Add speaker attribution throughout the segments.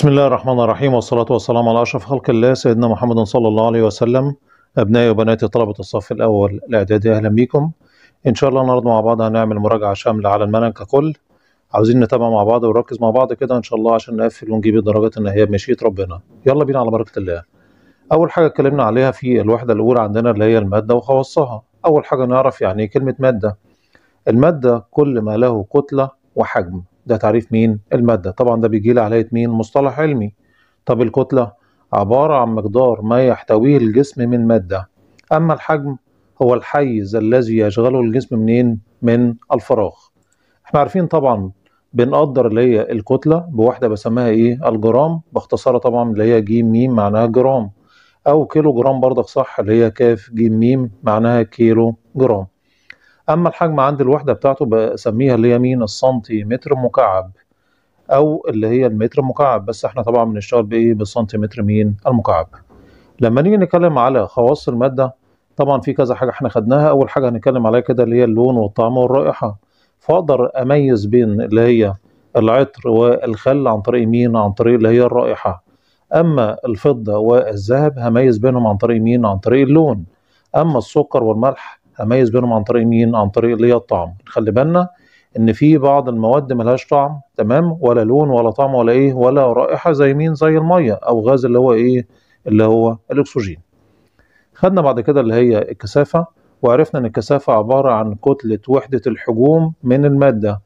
Speaker 1: بسم الله الرحمن الرحيم والصلاة والسلام على أشرف خلق الله سيدنا محمد صلى الله عليه وسلم أبنائي وبناتي طلبة الصف الأول الإعدادي أهلا بيكم إن شاء الله النهاردة مع بعض هنعمل مراجعة شاملة على المنهج ككل. عاوزين نتابع مع بعض ونركز مع بعض كده إن شاء الله عشان نقفل ونجيب الدرجات النهائية بمشيئة ربنا. يلا بينا على بركة الله. أول حاجة اتكلمنا عليها في الوحدة الأولى عندنا اللي هي المادة وخواصها. أول حاجة نعرف يعني إيه كلمة مادة. المادة كل ما له كتلة وحجم. ده تعريف مين؟ المادة. طبعا ده بيجي لي على مين؟ مصطلح علمي. طب الكتلة عبارة عن مقدار ما يحتويه الجسم من مادة. أما الحجم هو الحيز الذي يشغله الجسم منين؟ من الفراغ. إحنا عارفين طبعا بنقدر اللي هي الكتلة بوحدة بسميها إيه؟ الجرام. باختصارها طبعا اللي هي جيم ميم معناها جرام. أو كيلو جرام برضك صح اللي هي كاف جيم ميم معناها كيلو جرام أما الحجم عند الوحدة بتاعته بسميها اللي هي مين؟ السنتيمتر مكعب أو اللي هي المتر مكعب بس إحنا طبعا بنشتغل بإيه؟ بالسنتيمتر مين؟ المكعب. لما نيجي نتكلم على خواص المادة طبعا في كذا حاجة إحنا خدناها. أول حاجة هنتكلم عليها كده اللي هي اللون والطعم والرائحة. فأقدر أميز بين اللي هي العطر والخل عن طريق مين؟ عن طريق اللي هي الرائحة. أما الفضة والذهب هميز بينهم عن طريق مين؟ عن طريق اللون. أما السكر والملح هميز بينهم عن طريق مين؟ عن طريق اللي هي الطعم. خلي بالنا إن في بعض المواد ملهاش طعم تمام؟ ولا لون ولا طعم ولا إيه ولا رائحة زي مين؟ زي المية أو غاز اللي هو إيه؟ اللي هو الأكسجين. خدنا بعد كده اللي هي الكثافة وعرفنا إن الكثافة عبارة عن كتلة وحدة الحجوم من المادة.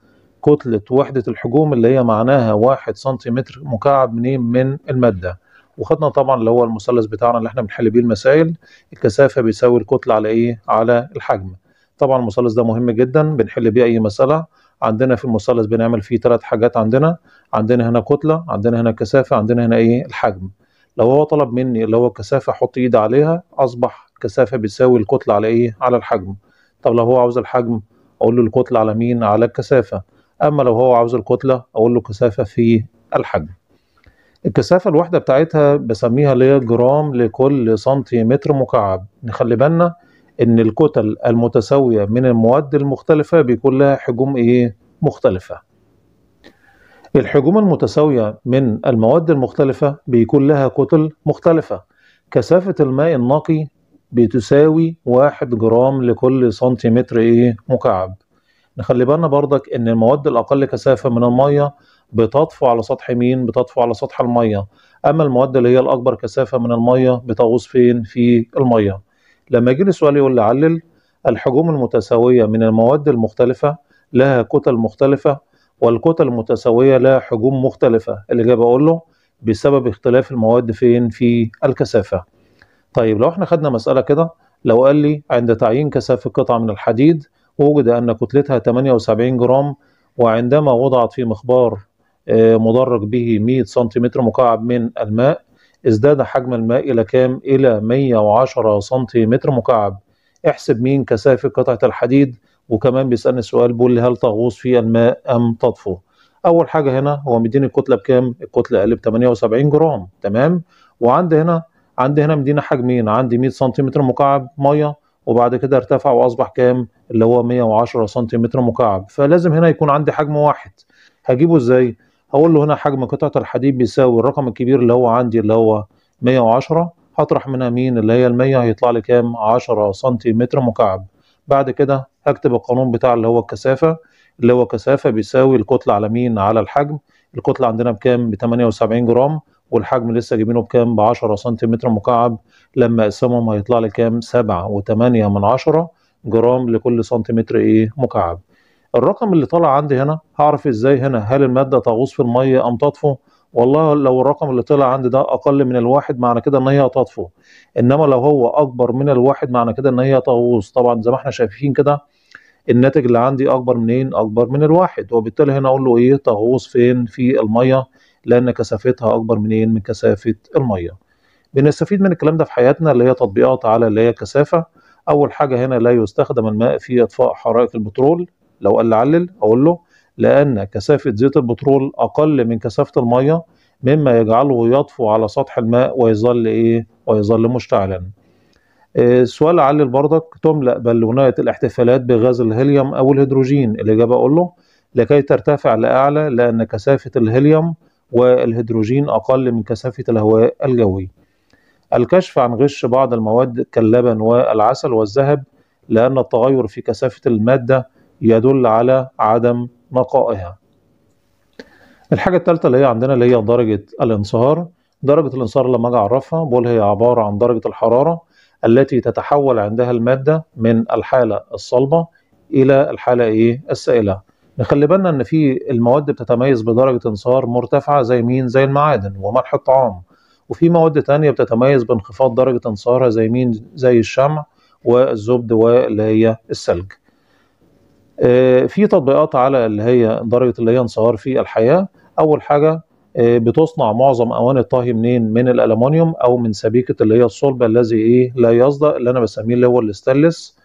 Speaker 1: كتلة وحدة الحجوم اللي هي معناها واحد سنتيمتر مكعب منين؟ من المادة. وخدنا طبعا اللي هو المثلث بتاعنا اللي إحنا بنحل بيه المسائل. الكثافة بيساوي الكتلة على إيه؟ على الحجم. طبعا المثلث ده مهم جدا بنحل بيه أي مسألة. عندنا في المثلث بنعمل فيه ثلاث حاجات عندنا. عندنا هنا كتلة عندنا هنا كثافة عندنا هنا إيه؟ الحجم. لو هو طلب مني اللي هو الكثافه أحط إيدي عليها أصبح كثافة بتساوي الكتلة على إيه؟ على الحجم. طب لو هو عاوز الحجم أقول له الكتلة على مين؟ على الكثافة. أما لو هو عاوز الكتلة أقول له كثافة في الحجم. الكثافة الوحدة بتاعتها بسميها اللي هي جرام لكل سنتيمتر مكعب. نخلي بالنا إن الكتل المتساوية من المواد المختلفة بيكون لها حجوم إيه؟ مختلفة. الحجوم المتساوية من المواد المختلفة بيكون لها كتل مختلفة. كثافة الماء النقي بتساوي واحد جرام لكل سنتيمتر إيه؟ مكعب. نخلي بالنا برضك إن المواد الأقل كثافة من المية بتطفو على سطح مين؟ بتطفو على سطح المية. أما المواد اللي هي الأكبر كثافة من المية بتغوص فين؟ في المية. لما يجي لي سؤال يقول لي علل الحجوم المتساوية من المواد المختلفة لها كتل مختلفة والكتل المتساوية لها حجوم مختلفة. الاجابه أقول له بسبب اختلاف المواد فين؟ في الكثافة. طيب لو إحنا خدنا مسألة كده لو قال لي عند تعيين كثافه قطعه من الحديد وجد أن كتلتها 78 جرام وعندما وضعت في مخبار مدرج به 100 سنتيمتر مكعب من الماء. ازداد حجم الماء إلى كام؟ إلى 110 سنتيمتر مكعب. احسب مين كثافة قطعة الحديد. وكمان بيسألني سؤال بيقول لي هل تغوص في الماء أم تطفو؟ أول حاجة هنا هو مديني الكتلة بكام؟ الكتلة قلب 78 جرام. تمام؟ وعندي هنا عندي هنا مديني حجمين عندي 100 سنتيمتر مكعب مية وبعد كده ارتفع وأصبح كام؟ اللي هو 110 سنتيمتر مكعب. فلازم هنا يكون عندي حجم واحد. هجيبه إزاي؟ هقول له هنا حجم قطعة الحديد بيساوي الرقم الكبير اللي هو عندي اللي هو 110 هطرح منها مين اللي هي ال 100 هيطلع لي كام؟ 10 سنتيمتر مكعب. بعد كده هكتب القانون بتاع اللي هو الكثافة. اللي هو كثافة بيساوي الكتلة على مين؟ على الحجم. الكتلة عندنا بكام؟ ب 78 جرام. والحجم لسه جايبينه بكام؟ ب 10 سنتيمتر مكعب. لما أقسمهم هيطلع لي كام؟ 7 و8 من 10 جرام لكل سنتيمتر إيه؟ مكعب. الرقم اللي طلع عندي هنا هعرف إزاي هنا؟ هل المادة تغوص في المية أم تطفو؟ والله لو الرقم اللي طلع عندي ده أقل من الواحد معنى كده إن هي هتطفو إنما لو هو أكبر من الواحد معنى كده إن هي تغوص. طبعا زي ما إحنا شايفين كده الناتج اللي عندي أكبر منين؟ أكبر من الواحد. وبالتالي هنا أقول له إيه؟ تغوص فين؟ في المية لأن كثافتها أكبر منين؟ من كثافة المية. بنستفيد من الكلام ده في حياتنا اللي هي تطبيقات على اللي هي كثافة. أول حاجة هنا لا يستخدم الماء في إطفاء حرائق البترول. لو قال لي علل أقول له لأن كثافة زيت البترول أقل من كثافة المية مما يجعله يطفو على سطح الماء ويظل إيه؟ ويظل مشتعلا. السؤال علل برضك تملأ بالونات الاحتفالات بغاز الهيليوم أو الهيدروجين؟ الإجابة أقول له لكي ترتفع لأعلى لأن كثافة الهيليوم والهيدروجين أقل من كثافة الهواء الجوي. الكشف عن غش بعض المواد كاللبن والعسل والذهب لأن التغير في كثافة المادة يدل على عدم نقائها. الحاجة الثالثة اللي هي عندنا اللي هي درجة الانصهار. درجة الانصهار لما أجي أعرفها بقول هي عبارة عن درجة الحرارة التي تتحول عندها المادة من الحالة الصلبة إلى الحالة إيه؟ السائلة. نخلي بالنا إن في المواد بتتميز بدرجة انصهار مرتفعة زي مين؟ زي المعادن وملح الطعام. وفي مواد تانية بتتميز بانخفاض درجة انصهارها زي مين؟ زي الشمع والزبد واللي هي الثلج. في تطبيقات على اللي هي درجة اللي هي انصهار في الحياة. أول حاجة آه، بتصنع معظم أواني الطهي منين؟ من الألمنيوم أو من سبيكة اللي هي الصلبة الذي إيه؟ لا يصدأ اللي أنا بسميه اللي هو الاستانلس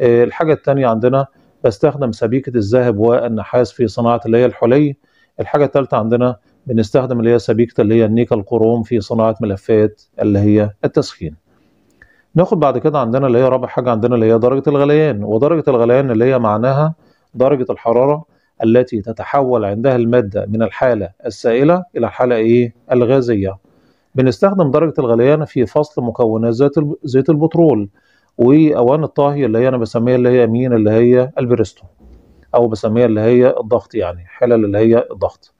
Speaker 1: آه، الحاجة التانية عندنا بستخدم سبيكة الذهب والنحاس في صناعة اللي هي الحلي. الحاجة التالتة عندنا بنستخدم اللي هي سبيكة اللي هي النيكل كروم في صناعة ملفات اللي هي التسخين. ناخد بعد كده عندنا اللي هي رابع حاجة عندنا اللي هي درجة الغليان ودرجة الغليان اللي هي معناها درجة الحرارة التي تتحول عندها المادة من الحالة السائلة إلى الحالة إيه؟ الغازية بنستخدم درجة الغليان في فصل مكونات زيت الب- زيت البترول وأواني الطهي اللي هي أنا بسميها اللي هي مين اللي هي البريستو أو بسميها اللي هي الضغط يعني حلل اللي هي الضغط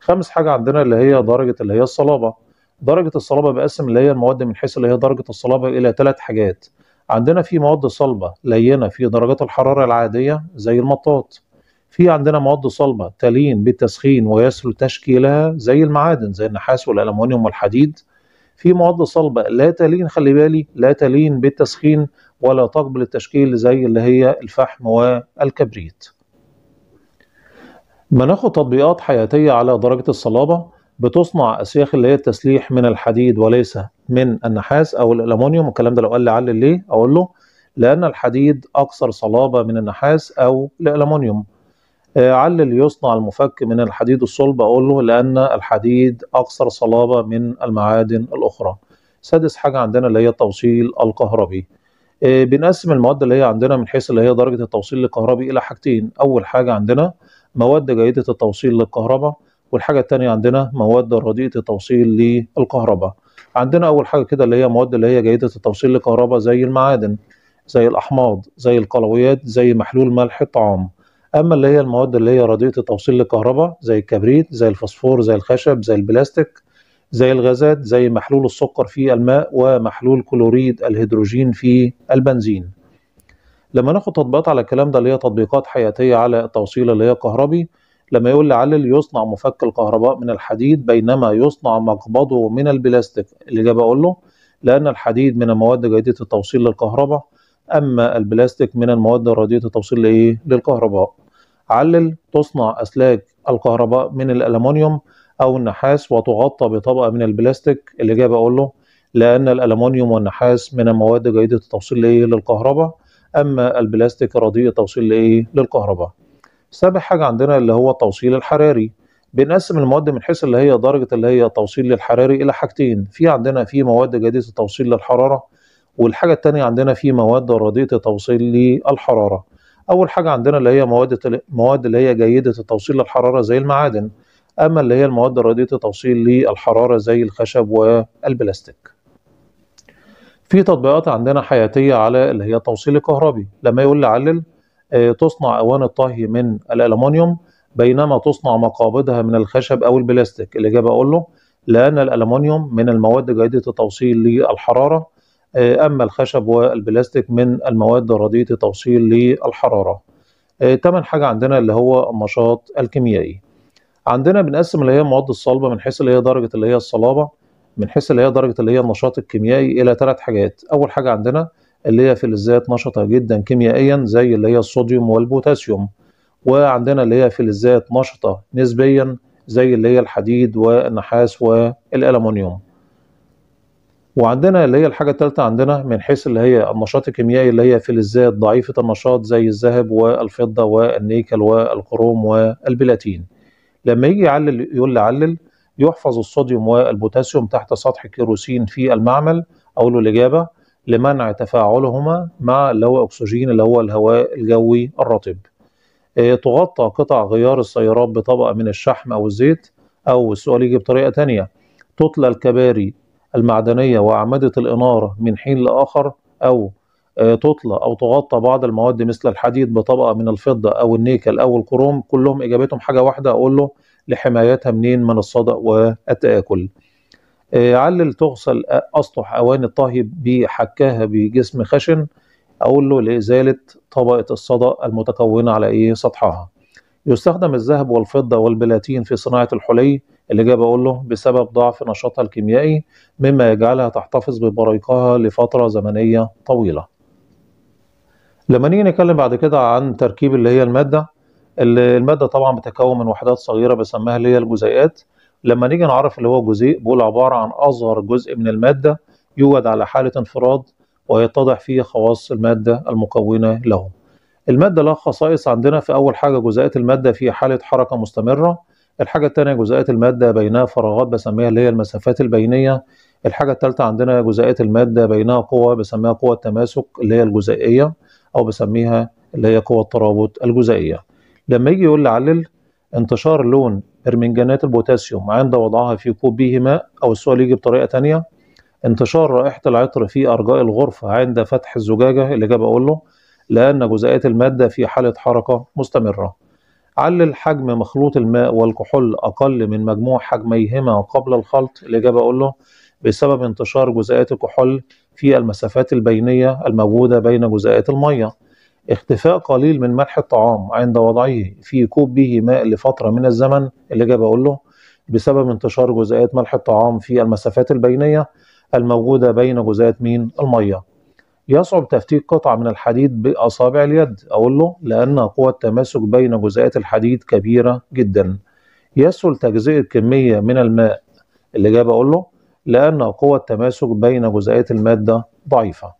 Speaker 1: خامس حاجة عندنا اللي هي درجة اللي هي الصلابة درجة الصلابة بقسم اللي هي المواد من حيث اللي هي درجة الصلابة إلى ثلاث حاجات. عندنا في مواد صلبة لينة في درجات الحرارة العادية زي المطاط. في عندنا مواد صلبة تلين بالتسخين ويسهل تشكيلها زي المعادن زي النحاس والألمنيوم والحديد. في مواد صلبة لا تلين خلي بالي لا تلين بالتسخين ولا تقبل التشكيل زي اللي هي الفحم والكبريت. بناخد تطبيقات حياتية على درجة الصلابة. بتصنع أسياخ اللي هي التسليح من الحديد وليس من النحاس أو الألمنيوم والكلام ده لو قال لي علل ليه أقول له؟ لأن الحديد أكثر صلابة من النحاس أو الألمنيوم آه، علل يصنع المفك من الحديد الصلب أقول له لأن الحديد أكثر صلابة من المعادن الأخرى. سادس حاجة عندنا اللي هي التوصيل الكهربي. آه، بنقسم المواد اللي هي عندنا من حيث اللي هي درجة التوصيل الكهربي إلى حاجتين. أول حاجة عندنا مواد جيدة التوصيل للكهرباء. والحاجة التانية عندنا مواد رديئة التوصيل للكهرباء. عندنا أول حاجة كده اللي هي مواد اللي هي جيدة التوصيل للكهرباء زي المعادن زي الأحماض زي القلويات زي محلول ملح الطعام. أما اللي هي المواد اللي هي رديئة التوصيل للكهرباء زي الكبريت زي الفوسفور زي الخشب زي البلاستيك زي الغازات زي محلول السكر في الماء ومحلول كلوريد الهيدروجين في البنزين. لما ناخد تطبيقات على الكلام ده اللي هي تطبيقات حياتية على التوصيل اللي هي الكهربي لما يقول لي علل يصنع مفك الكهرباء من الحديد بينما يصنع مقبضه من البلاستيك الإجابة أقول له لأن الحديد من المواد جيدة التوصيل للكهرباء أما البلاستيك من المواد رديئة التوصيل لإيه؟ للكهرباء علل تصنع أسلاك الكهرباء من الألمنيوم أو النحاس وتغطى بطبقة من البلاستيك الإجابة أقول له لأن الألمنيوم والنحاس من المواد جيدة التوصيل لإيه؟ للكهرباء أما البلاستيك رديء التوصيل لإيه؟ للكهرباء سابع حاجة عندنا اللي هو التوصيل الحراري. بنقسم المواد من حيث اللي هي درجة اللي هي التوصيل الحراري إلى حاجتين. في عندنا في مواد جيدة التوصيل للحرارة والحاجة التانية عندنا في مواد رديئة التوصيل للحرارة. أول حاجة عندنا اللي هي مواد مواد اللي هي جيدة التوصيل للحرارة زي المعادن. أما اللي هي المواد رديئة التوصيل للحرارة زي الخشب والبلاستيك. في تطبيقات عندنا حياتية على اللي هي التوصيل الكهربي لما يقول لي علل تصنع أواني الطهي من الألمنيوم بينما تصنع مقابضها من الخشب أو البلاستيك. الإجابة أقول له لأن الألمنيوم من المواد جيدة التوصيل للحرارة آه، أما الخشب والبلاستيك من المواد رديئة التوصيل للحرارة. آه، تمن حاجة عندنا اللي هو النشاط الكيميائي. عندنا بنقسم اللي هي المواد الصلبة من حيث اللي هي درجة اللي هي الصلابة من حيث اللي هي درجة اللي هي النشاط الكيميائي إلى ثلاث حاجات. أول حاجة عندنا اللي هي فلزات نشطة جدا كيميائيا زي اللي هي الصوديوم والبوتاسيوم. وعندنا اللي هي فلزات نشطة نسبيا زي اللي هي الحديد والنحاس والألمنيوم وعندنا اللي هي الحاجة الثالثة عندنا من حيث اللي هي النشاط الكيميائي اللي هي فلزات ضعيفة النشاط زي الذهب والفضة والنيكل والكروم والبلاتين. لما يجي يعلل يقول لي علل يحفظ الصوديوم والبوتاسيوم تحت سطح كيروسين في المعمل أقول له الإجابة. لمنع تفاعلهما مع هو أكسجين اللي هو الهواء الجوي الرطب. آه، تغطى قطع غيار السيارات بطبقة من الشحم أو الزيت أو السؤال يجي بطريقة تانية. تطلى الكباري المعدنية وأعمدة الإنارة من حين لآخر أو آه، تطلى أو تغطى بعض المواد مثل الحديد بطبقة من الفضة أو النيكل أو الكروم. كلهم إجابتهم حاجة واحدة أقول له لحمايتها منين من الصدأ والتآكل. علل تغسل أسطح أواني الطهي بحكاها بجسم خشن. أقول له لإزالة طبقة الصدأ المتكونة على إيه؟ سطحها. يستخدم الذهب والفضة والبلاتين في صناعة الحلي الإجابة أقول له بسبب ضعف نشاطها الكيميائي مما يجعلها تحتفظ ببريقها لفترة زمنية طويلة. لما نيجي نتكلم بعد كده عن تركيب اللي هي المادة المادة طبعا بتتكون من وحدات صغيرة بسميها اللي هي الجزيئات. لما نيجي نعرف اللي هو جزيء بقول عبارة عن أصغر جزء من المادة يوجد على حالة انفراد ويتضح فيه خواص المادة المكونة له المادة لها خصائص عندنا في أول حاجة جزيئات المادة في حالة حركة مستمرة الحاجة الثانية جزيئات المادة بينها فراغات بسميها اللي هي المسافات البينية الحاجة الثالثة عندنا جزيئات المادة بينها قوة بسميها قوة التماسك اللي هي الجزيئية أو بسميها اللي هي قوة الترابط الجزيئية. لما يجي يقول لي علل انتشار لون برمنجانات البوتاسيوم عند وضعها في كوب به ماء أو السؤال يجي بطريقة تانية انتشار رائحة العطر في أرجاء الغرفة عند فتح الزجاجة الإجابة أقول له لأن جزيئات المادة في حالة حركة مستمرة. علل حجم مخلوط الماء والكحول أقل من مجموع حجميهما قبل الخلط الإجابة أقول له بسبب انتشار جزيئات الكحول في المسافات البينية الموجودة بين جزيئات المية. اختفاء قليل من ملح الطعام عند وضعه في كوب به ماء لفترة من الزمن الإجابة أقول له بسبب انتشار جزيئات ملح الطعام في المسافات البينية الموجودة بين جزيئات مين؟ المية. يصعب تفتيت قطعة من الحديد بأصابع اليد أقول له لأن قوة التماسك بين جزيئات الحديد كبيرة جدا. يسهل تجزئة كمية من الماء الإجابة أقول له لأن قوة التماسك بين جزيئات المادة ضعيفة.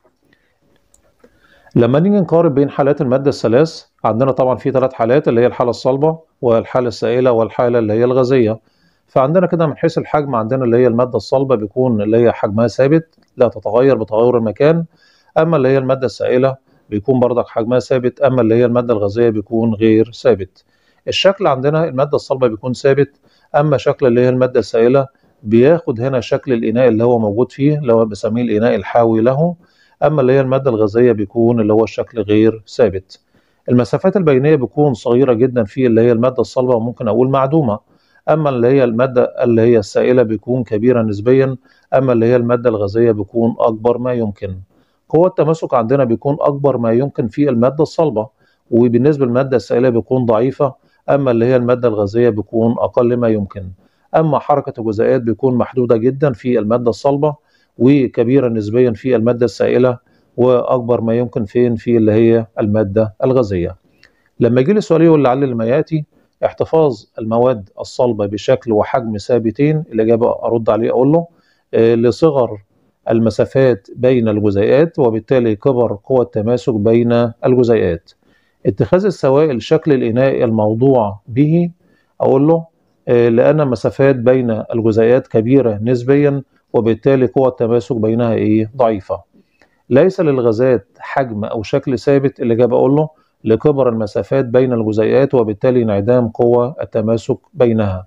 Speaker 1: لما نيجي نقارن بين حالات المادة الثلاث عندنا طبعا في ثلاث حالات اللي هي الحالة الصلبة والحالة السائلة والحالة اللي هي الغازية. فعندنا كده من حيث الحجم عندنا اللي هي المادة الصلبة بيكون اللي هي حجمها ثابت لا تتغير بتغير المكان. أما اللي هي المادة السائلة بيكون بردك حجمها ثابت أما اللي هي المادة الغازية بيكون غير ثابت. الشكل عندنا المادة الصلبة بيكون ثابت أما شكل اللي هي المادة السائلة بياخد هنا شكل الإناء اللي هو موجود فيه اللي هو بسميه الإناء الحاوي له. أما اللي هي المادة الغازية بيكون اللي هو الشكل غير ثابت. المسافات البينية بيكون صغيرة جدا في اللي هي المادة الصلبة وممكن أقول معدومة. أما اللي هي المادة اللي هي السائلة بيكون كبيرة نسبيا. أما اللي هي المادة الغازية بيكون أكبر ما يمكن. قوة التماسك عندنا بيكون أكبر ما يمكن في المادة الصلبة. وبالنسبة للمادة السائلة بيكون ضعيفة. أما اللي هي المادة الغازية بيكون أقل ما يمكن. أما حركة الجزيئات بيكون محدودة جدا في المادة الصلبة. وكبيرة نسبيا في المادة السائلة وأكبر ما يمكن فين في اللي هي المادة الغازية. لما يجي لي سؤال يقول لعل ما يأتي احتفاظ المواد الصلبة بشكل وحجم ثابتين الإجابة أرد عليه أقول له آه، لصغر المسافات بين الجزيئات وبالتالي كبر قوى التماسك بين الجزيئات. اتخاذ السوائل شكل الإناء الموضوع به أقول له آه، لأن المسافات بين الجزيئات كبيرة نسبيا وبالتالي قوة التماسك بينها إيه؟ ضعيفة. ليس للغازات حجم أو شكل ثابت اللي جاب أقول له لكبر المسافات بين الجزيئات وبالتالي انعدام قوة التماسك بينها.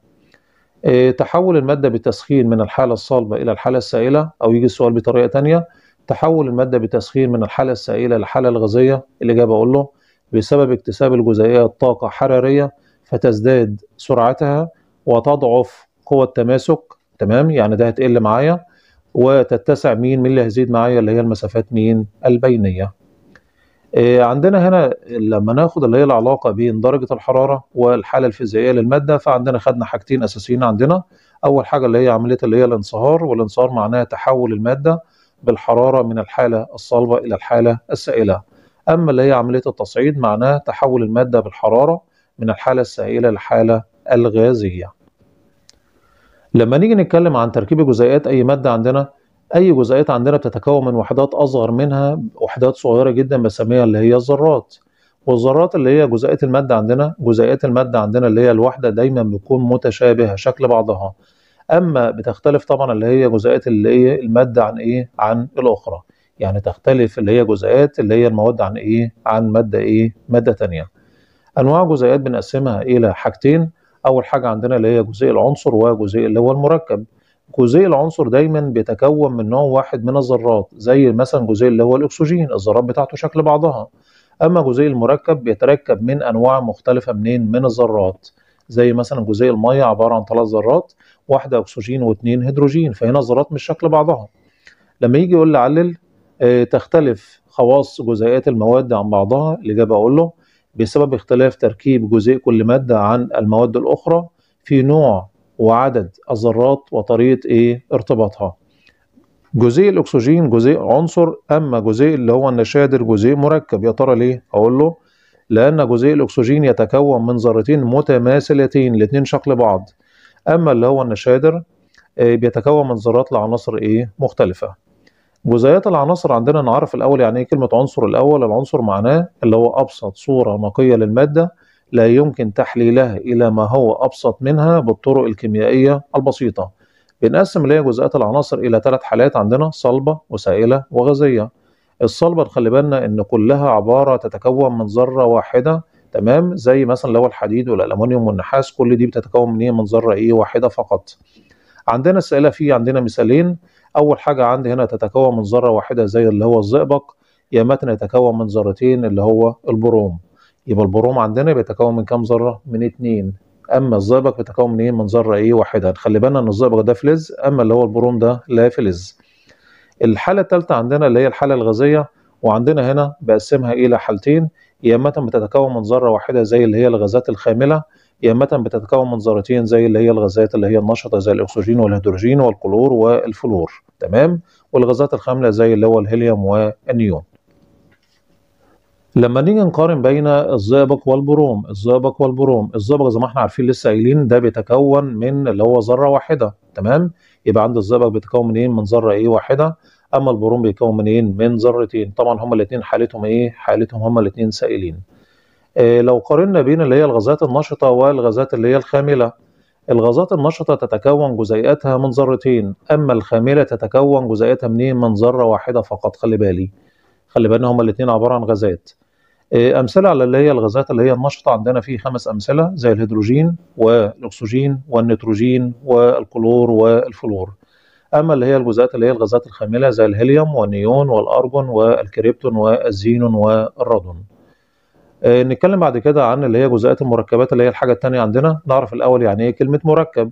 Speaker 1: إيه، تحول المادة بتسخين من الحالة الصلبة إلى الحالة السائلة أو يجي السؤال بطريقة تانية تحول المادة بتسخين من الحالة السائلة للحالة الغازية الإجابة أقول له بسبب اكتساب الجزيئات طاقة حرارية فتزداد سرعتها وتضعف قوة التماسك تمام؟ يعني ده هتقل معايا وتتسع مين؟ مين اللي هيزيد معايا؟ اللي هي المسافات مين؟ البينية. إيه عندنا هنا لما ناخد اللي هي العلاقة بين درجة الحرارة والحالة الفيزيائية للمادة فعندنا خدنا حاجتين أساسيين عندنا. أول حاجة اللي هي عملية اللي هي الانصهار والانصهار معناها تحول المادة بالحرارة من الحالة الصلبة إلى الحالة السائلة. أما اللي هي عملية التصعيد معناها تحول المادة بالحرارة من الحالة السائلة للحالة الغازية. لما نيجي نتكلم عن تركيب جزيئات أي مادة عندنا أي جزيئات عندنا بتتكون من وحدات أصغر منها وحدات صغيرة جدا بسميها اللي هي الذرات. والذرات اللي هي جزيئات المادة عندنا جزيئات المادة عندنا اللي هي الوحدة دايما بتكون متشابهة شكل بعضها. أما بتختلف طبعا اللي هي جزيئات اللي هي المادة عن إيه؟ عن الأخرى. يعني تختلف اللي هي جزيئات اللي هي المواد عن إيه؟ عن مادة إيه؟ مادة تانية. أنواع جزيئات بنقسمها إلى حاجتين. أول حاجة عندنا اللي هي جزيء العنصر وجزيء اللي هو المركب. جزيء العنصر دايما بيتكون من نوع واحد من الذرات زي مثلا جزيء اللي هو الأكسجين الذرات بتاعته شكل بعضها. أما جزيء المركب بيتركب من أنواع مختلفة منين؟ من الذرات. زي مثلا جزيء المية عبارة عن ثلاث ذرات واحدة أكسجين واثنين هيدروجين فهنا الذرات مش شكل بعضها. لما يجي يقول لي علل آه، تختلف خواص جزيئات المواد عن بعضها الإجابة أقول له بسبب اختلاف تركيب جزيء كل مادة عن المواد الأخرى في نوع وعدد الذرات وطريقة إيه؟ ارتباطها. جزيء الأكسجين جزيء عنصر أما جزيء اللي هو النشادر جزيء مركب. يا ترى ليه؟ أقول له لأن جزيء الأكسجين يتكون من ذرتين متماثلتين الاثنين شكل بعض. أما اللي هو النشادر آه، بيتكون من ذرات لعناصر إيه؟ مختلفة. جزيئات العناصر عندنا نعرف الأول يعني إيه كلمة عنصر الأول؟ العنصر معناه اللي هو أبسط صورة نقية للمادة لا يمكن تحليلها إلى ما هو أبسط منها بالطرق الكيميائية البسيطة. بنقسم اللي هي جزيئات العناصر إلى ثلاث حالات عندنا صلبة وسائلة وغازية. الصلبة نخلي بالنا إن كلها عبارة تتكون من ذرة واحدة تمام؟ زي مثلا اللي هو الحديد والالومنيوم والنحاس كل دي بتتكون من إيه؟ من ذرة إيه؟ واحدة فقط. عندنا السائلة في عندنا مثالين. أول حاجة عندي هنا تتكون من ذرة واحدة زي اللي هو الزئبق يا اما بتتكون من ذرتين اللي هو البروم. يبقى البروم عندنا بيتكون من كام ذرة؟ من اتنين. أما الزئبق بيتكون من إيه؟ من ذرة إيه؟ واحدة. خلي بالنا إن الزئبق ده فلز أما اللي هو البروم ده لا فلز. الحالة الثالثه عندنا اللي هي الحالة الغازية وعندنا هنا بقسمها إلى حالتين. يا اما بتتكون من ذرة واحدة زي اللي هي الغازات الخاملة يا اما بتتكون من ذرتين زي اللي هي الغازات اللي هي النشطة زي الأكسجين والهيدروجين والكلور والفلور تمام؟ والغازات الخاملة زي اللي هو الهيليوم والنيون لما نيجي نقارن بين الزئبق والبروم الزئبق والبروم الزئبق زي ما إحنا عارفين لسه قايلين ده بيتكون من اللي هو ذرة واحدة تمام؟ يبقى عند الزئبق بيتكون من إيه من ذرة إيه واحدة؟ أما البروم بيتكون من إيه من ذرتين. طبعا هما الاثنين حالتهم إيه؟ حالتهم هما الاثنين سائلين. لو قارنا بين اللي هي الغازات النشطة والغازات اللي هي الخاملة الغازات النشطة تتكون جزيئاتها من ذرتين أما الخاملة تتكون جزيئاتها منين؟ من ذرة واحدة فقط خلي بالي. خلي بالنا هما الاثنين عبارة عن غازات. أمثلة على اللي هي الغازات اللي هي النشطة عندنا في خمس أمثلة زي الهيدروجين والأكسجين والنيتروجين والكلور والفلور. أما اللي هي الجزيئات اللي هي الغازات الخاملة زي الهيليوم والنيون والأرجون والكريبتون والزينون والرادون. نتكلم بعد كده عن اللي هي جزيئات المركبات اللي هي الحاجة الثانية عندنا. نعرف الأول يعني إيه كلمة مركب.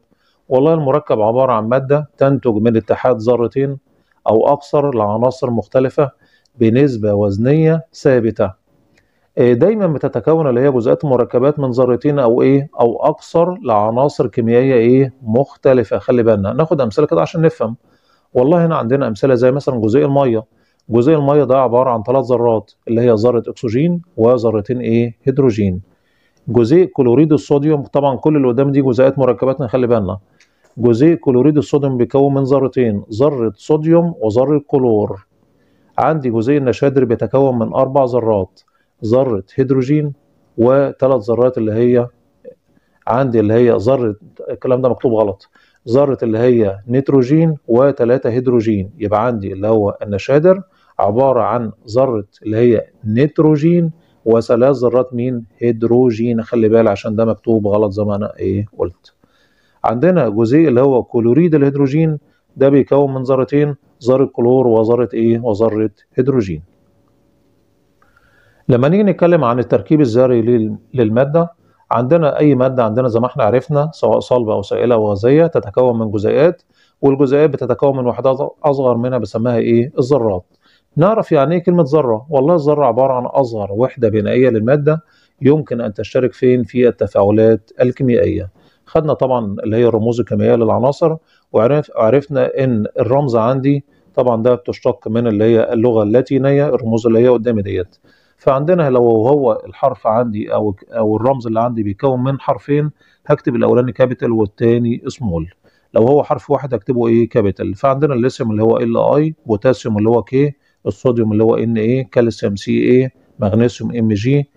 Speaker 1: والله المركب عبارة عن مادة تنتج من اتحاد ذرتين أو أكثر لعناصر مختلفة بنسبة وزنية ثابتة. دايما بتتكون اللي هي جزيئات المركبات من ذرتين أو إيه أو أكثر لعناصر كيميائية إيه مختلفة. خلي بالنا ناخد أمثلة كده عشان نفهم. والله هنا عندنا أمثلة زي مثلا جزيء المية. جزيء المية ده عبارة عن ثلاث ذرات اللي هي ذرة أكسجين وذرتين إيه؟ هيدروجين. جزيء كلوريد الصوديوم طبعا كل اللي قدام دي جزيئات مركبات نخلي بالنا. جزيء كلوريد الصوديوم بيكون من ذرتين ذرة صوديوم وذرة كلور. عندي جزيء النشادر بيتكون من أربع ذرات ذرة هيدروجين وثلاث ذرات اللي هي عندي اللي هي ذرة الكلام ده مكتوب غلط. ذرة اللي هي نيتروجين وثلاثة هيدروجين. يبقى عندي اللي هو النشادر عبارة عن ذرة اللي هي نيتروجين وثلاث ذرات مين هيدروجين. خلي بالك عشان ده مكتوب غلط زي ما أنا إيه قلت. عندنا جزيء اللي هو كلوريد الهيدروجين ده بيكون من ذرتين ذرة كلور وذرة إيه وذرة هيدروجين. لما نيجي نتكلم عن التركيب الذري للمادة عندنا أي مادة عندنا زي ما إحنا عرفنا سواء صلبة أو سائلة أو غازيه تتكون من جزيئات والجزيئات بتتكون من وحدات أصغر منها بسميها إيه الذرات. نعرف يعني إيه كلمة ذرة. والله الذرة عبارة عن أصغر وحدة بنائية للمادة يمكن أن تشترك فين؟ في التفاعلات الكيميائية. خدنا طبعا اللي هي الرموز الكيميائية للعناصر وعرفنا إن الرمز عندي طبعا ده بتشتق من اللي هي اللغة اللاتينية الرموز اللي هي قدامي ديت. فعندنا لو هو الحرف عندي أو أو الرمز اللي عندي بيكون من حرفين هكتب الأولاني capital والتاني small لو هو حرف واحد هكتبه إيه؟ capital فعندنا الليثيوم اللي هو L I بوتاسيوم اللي هو K الصوديوم اللي هو N A كالسيوم C A مغنيسيوم M G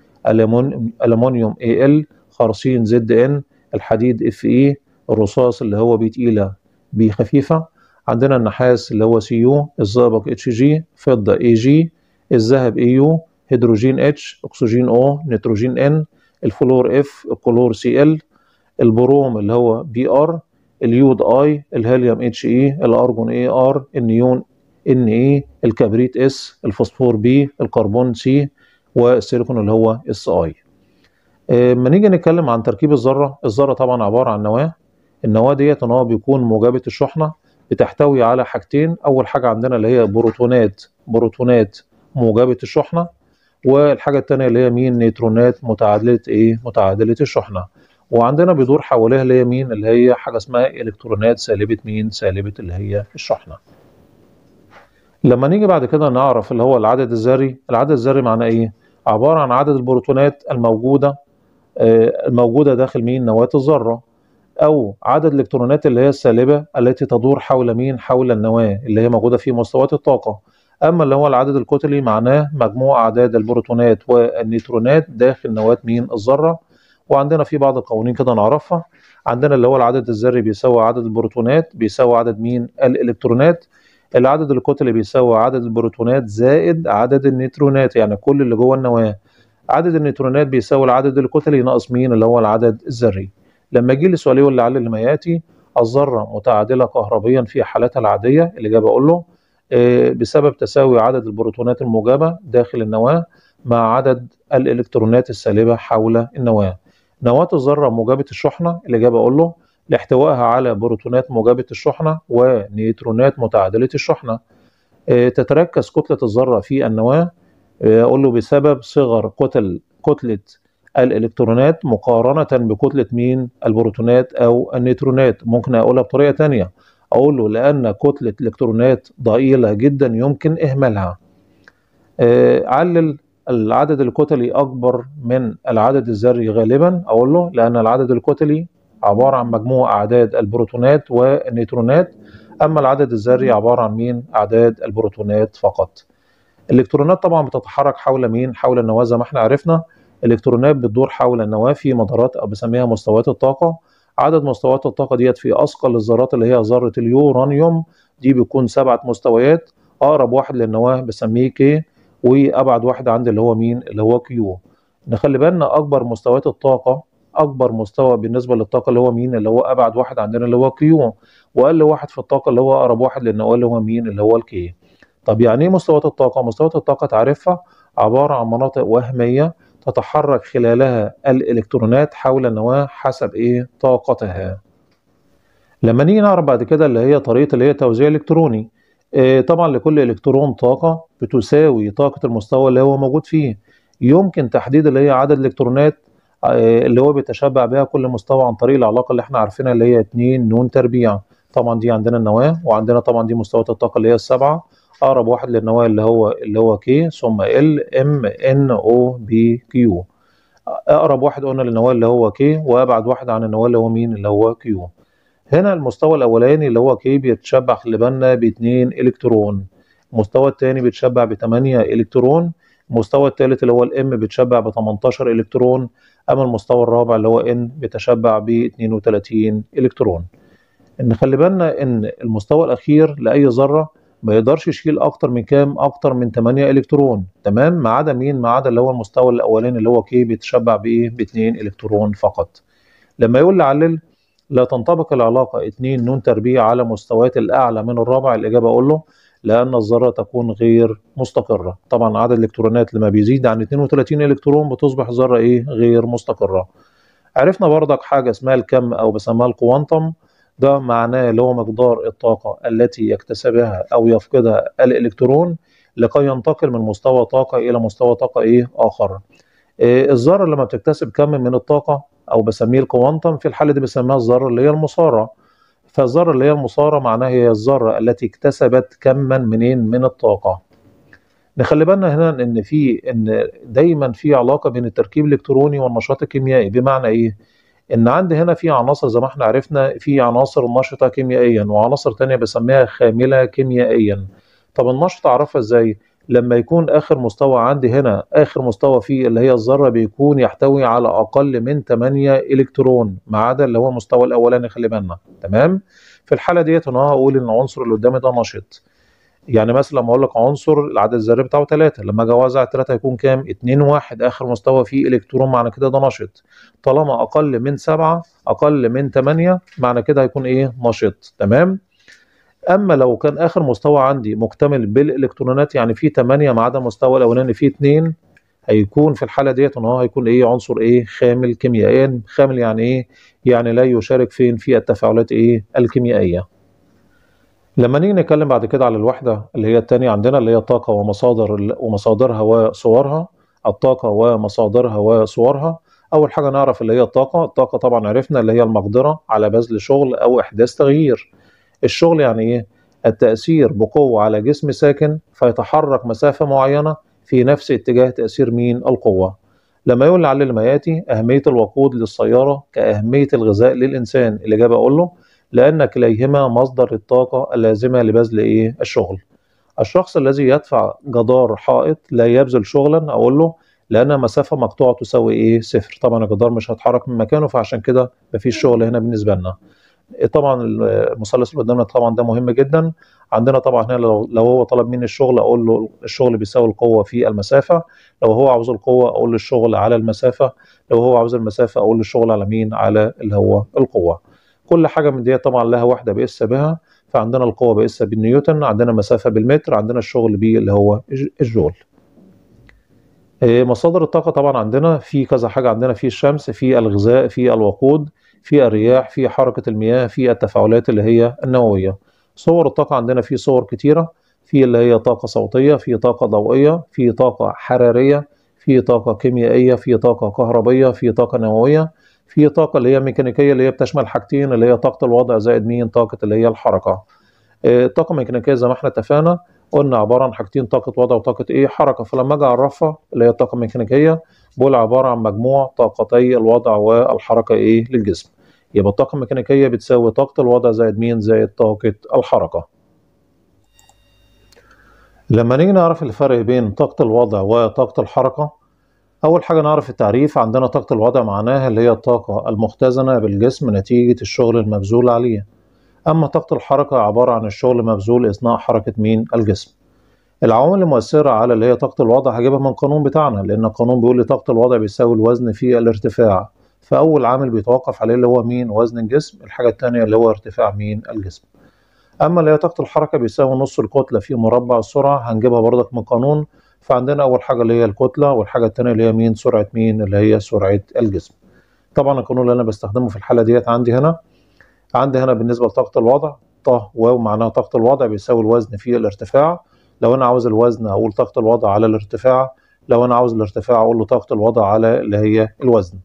Speaker 1: الومنيوم اي إل خرسين زد إن الحديد F E الرصاص اللي هو P تقيلة B خفيفة. عندنا النحاس اللي هو C U الزئبق H G فضة A G الذهب A U هيدروجين H أكسجين O نيتروجين N الفلور F الكلور C L البروم اللي هو B R اليود I الهيليوم H E الأرجون A R النيون N E الكبريت S الفوسفور P الكربون C والسيليكون اللي هو S I. لما نيجي نتكلم عن تركيب الذرة الذرة طبعا عبارة عن نواة. النواة ديت نواه بيكون موجبة الشحنة بتحتوي على حاجتين. أول حاجة عندنا اللي هي بروتونات بروتونات موجبة الشحنة والحاجة الثانية اللي هي مين؟ نيوترونات متعادلة إيه؟ متعادلة الشحنة. وعندنا بيدور حواليها اللي هي مين؟ اللي هي حاجة اسمها إلكترونات سالبة مين؟ سالبة اللي هي الشحنة. لما نيجي بعد كده نعرف اللي هو العدد الذري العدد الذري معناه إيه؟ عبارة عن عدد البروتونات الموجودة آه الموجودة داخل مين نواة الذرة أو عدد الإلكترونات اللي هي السالبة التي تدور حول مين حول النواة اللي هي موجودة في مستويات الطاقة. أما اللي هو العدد الكتلي معناه مجموع أعداد البروتونات والنيوترونات داخل نواة مين الذرة. وعندنا في بعض القوانين كده نعرفها. عندنا اللي هو العدد الذري بيساوي عدد البروتونات بيساوي عدد مين الإلكترونات. العدد الكتلي بيساوي عدد البروتونات زائد عدد النيوترونات يعني كل اللي جوه النواة. عدد النيوترونات بيساوي العدد الكتلي ناقص مين؟ اللي هو العدد الذري. لما يجي لي سؤال يقول لي علل ما يأتي الذرة متعادلة كهربيا في حالتها العادية الاجابه أقول له بسبب تساوي عدد البروتونات الموجبة داخل النواة مع عدد الإلكترونات السالبة حول النواة. نواة الذرة موجبة الشحنة الاجابه أقول له لاحتوائها على بروتونات موجبة الشحنة ونيوترونات متعادلة الشحنة. تتركز كتلة الذرة في النواة. أقول له بسبب صغر كتل كتلة الإلكترونات مقارنة بكتلة مين البروتونات أو النيوترونات ممكن أقولها بطريقة ثانية أقول له لأن كتلة الإلكترونات ضئيلة جدا يمكن إهمالها. علل العدد الكتلي أكبر من العدد الذري غالبا. أقول له لأن العدد الكتلي عبارة عن مجموع أعداد البروتونات والنيوترونات أما العدد الذري عبارة عن مين؟ أعداد البروتونات فقط. الإلكترونات طبعا بتتحرك حول مين؟ حول النواة زي ما إحنا عرفنا. الإلكترونات بتدور حول النواة في مدارات أو بسميها مستويات الطاقة. عدد مستويات الطاقة ديت في أثقل الذرات اللي هي ذرة اليورانيوم. دي بيكون سبعة مستويات. أقرب واحد للنواة بسميه K وأبعد واحد عندي اللي هو مين؟ اللي هو Q نخلي بالنا أكبر مستويات الطاقة أكبر مستوى بالنسبة للطاقة اللي هو مين؟ اللي هو أبعد واحد عندنا اللي هو Q وأقل واحد في الطاقة اللي هو أقرب واحد للنواه اللي هو مين؟ اللي هو الكي طب يعني إيه مستويات الطاقة؟ مستويات الطاقة تعرفها عبارة عن مناطق وهمية تتحرك خلالها الإلكترونات حول النواه حسب إيه؟ طاقتها. لما نيجي نعرف بعد كده اللي هي طريقة اللي هي توزيع إلكتروني إيه طبعا لكل إلكترون طاقة بتساوي طاقة المستوى اللي هو موجود فيه. يمكن تحديد اللي هي عدد الإلكترونات اللي هو بيتشبع بها كل مستوى عن طريق العلاقة اللي إحنا عارفينها اللي هي 2 نون تربيع. طبعا دي عندنا النواة وعندنا طبعا دي مستويات الطاقة اللي هي السبعة. أقرب واحد للنواة اللي هو اللي هو K ثم L M N O P Q أقرب واحد قلنا للنواة اللي هو K وأبعد واحد عن النواة اللي هو مين؟ اللي هو Q هنا المستوى الأولاني اللي هو K بيتشبع خلي بالنا ب 2 إلكترون. المستوى الثاني بيتشبع ب 8 إلكترون. المستوى الثالث اللي هو ال M بيتشبع ب 18 إلكترون. أما المستوى الرابع اللي هو N بيتشبع ب 32 إلكترون. إن خلي بالنا إن المستوى الأخير لأي ذرة ما يقدرش يشيل أكتر من كام؟ أكتر من 8 إلكترون. تمام؟ ما عدا مين؟ ما عدا اللي هو المستوى الأولاني اللي هو كي بيتشبع بايه ب 2 إلكترون فقط. لما يقول لي علل لا تنطبق العلاقة 2 نون تربيع على مستويات الأعلى من الرابع الإجابة أقول له لأن الذرة تكون غير مستقرة. طبعا عدد الإلكترونات لما بيزيد عن 32 إلكترون بتصبح الذرة إيه؟ غير مستقرة. عرفنا بردك حاجة اسمها الكم أو بسميها الكوانتم ده معناه اللي هو مقدار الطاقة التي يكتسبها أو يفقدها الإلكترون لكي ينتقل من مستوى طاقة إلى مستوى طاقة إيه؟ آخر. إيه الذرة لما بتكتسب كم من الطاقة أو بسميه الكوانتم في الحالة دي بسميها الذرة اللي هي المسارة. فالذرة اللي هي المسارة معناها هي الذرة التي اكتسبت كما منين من الطاقة. نخلي بالنا هنا إن في إن دايما في علاقة بين التركيب الإلكتروني والنشاط الكيميائي بمعنى إيه؟ إن عندي هنا في عناصر زي ما إحنا عرفنا في عناصر نشطه كيميائيا وعناصر تانية بسميها خاملة كيميائيا طب النشطه أعرفها إزاي لما يكون آخر مستوى عندي هنا آخر مستوى فيه اللي هي الذرة بيكون يحتوي على أقل من 8 إلكترون ما عدا اللي هو المستوى الأولاني خلي بالنا. تمام؟ في الحالة ديت أنا هقول إن العنصر اللي قدامي ده نشط يعني مثلا لما أقول لك عنصر العدد الذري بتاعه 3 لما أجي أوزع 3 هيكون كام؟ 2 1 آخر مستوى فيه إلكترون معنى كده ده نشط طالما أقل من 7 أقل من 8 معنى كده هيكون إيه؟ نشط تمام؟ أما لو كان آخر مستوى عندي مكتمل بالإلكترونات يعني فيه 8 ما عدا المستوى الاولاني فيه 2 هيكون في الحالة ديت إن هو هيكون إيه عنصر إيه خامل كيميائيا. خامل يعني إيه؟ يعني لا يشارك فين؟ في التفاعلات إيه؟ الكيميائية. لما نيجي نتكلم بعد كده على الوحدة اللي هي الثانية عندنا اللي هي الطاقة ومصادر ومصادرها وصورها. الطاقة ومصادرها وصورها. أول حاجة نعرف اللي هي الطاقة. الطاقة طبعا عرفنا اللي هي المقدرة على بذل شغل أو إحداث تغيير. الشغل يعني إيه؟ التأثير بقوة على جسم ساكن فيتحرك مسافة معينة في نفس اتجاه تأثير مين؟ القوة. لما يقول على ما يأتي أهمية الوقود للسيارة كأهمية الغذاء للإنسان الإجابة أقول له لأن كليهما مصدر الطاقة اللازمة لبذل إيه؟ الشغل. الشخص الذي يدفع جدار حائط لا يبذل شغلا أقول له لأن مسافة مقطوعة تساوي إيه؟ صفر. طبعا الجدار مش هيتحرك من مكانه فعشان كده مفيش شغل هنا بالنسبة لنا. طبعا المثلث اللي قدامنا طبعا ده مهم جدا. عندنا طبعا هنا لو, لو هو طلب مني الشغل أقول له الشغل بيساوي القوة في المسافة. لو هو عاوز القوة أقول له الشغل على المسافة. لو هو عاوز المسافة أقول له الشغل على مين؟ على اللي هو القوة. كل حاجة من دي طبعا لها وحده بقيس بها. فعندنا القوة بقيسها بالنيوتن عندنا مسافة بالمتر عندنا الشغل بيه اللي هو الجول. مصادر الطاقة طبعا عندنا في كذا حاجة عندنا في الشمس في الغذاء في الوقود. في الرياح في حركة المياه في التفاعلات اللي هي النووية. صور الطاقة عندنا في صور كتيرة في اللي هي طاقة صوتية في طاقة ضوئية في طاقة حرارية في طاقة كيميائية في طاقة كهربية في طاقة نووية في طاقة اللي هي ميكانيكية اللي هي بتشمل حاجتين اللي هي طاقة الوضع زائد مين طاقة اللي هي الحركة. الطاقه الميكانيكيه زي ما إحنا اتفقنا قلنا عبارة عن حاجتين طاقة وضع وطاقة إيه حركة. فلما أجي اعرفها اللي هي الطاقه الميكانيكيه بقول عبارة عن مجموع طاقتي الوضع والحركة إيه للجسم. يبقى الطاقة الميكانيكية بتساوي طاقة الوضع زائد مين زائد طاقة الحركة. لما نيجي نعرف الفرق بين طاقة الوضع وطاقة الحركة أول حاجة نعرف التعريف عندنا طاقة الوضع معناها اللي هي الطاقة المختزنة بالجسم نتيجة الشغل المبذول عليه أما طاقة الحركة عبارة عن الشغل المبذول أثناء حركة مين؟ الجسم. العوامل المؤثرة على اللي هي طاقة الوضع هجيبها من القانون بتاعنا لأن القانون بيقول لي طاقة الوضع بيساوي الوزن في الارتفاع. فأول عامل بيتوقف عليه اللي هو مين؟ وزن الجسم الحاجة الثانية اللي هو ارتفاع مين؟ الجسم. أما اللي هي طاقة الحركة بيساوي نص الكتلة في مربع السرعة هنجيبها برضك من القانون فعندنا أول حاجة اللي هي الكتلة والحاجة الثانية اللي هي مين؟ سرعة مين؟ اللي هي سرعة الجسم. طبعا القانون اللي أنا بستخدمه في الحالة ديت عندي هنا. عندي هنا بالنسبة لطاقة الوضع ط واو معناها طاقة الوضع بيساوي الوزن في الارتفاع. لو أنا عاوز الوزن أقول طاقة الوضع على الارتفاع لو أنا عاوز الارتفاع أقول له طاقة الوضع على اللي هي الوزن.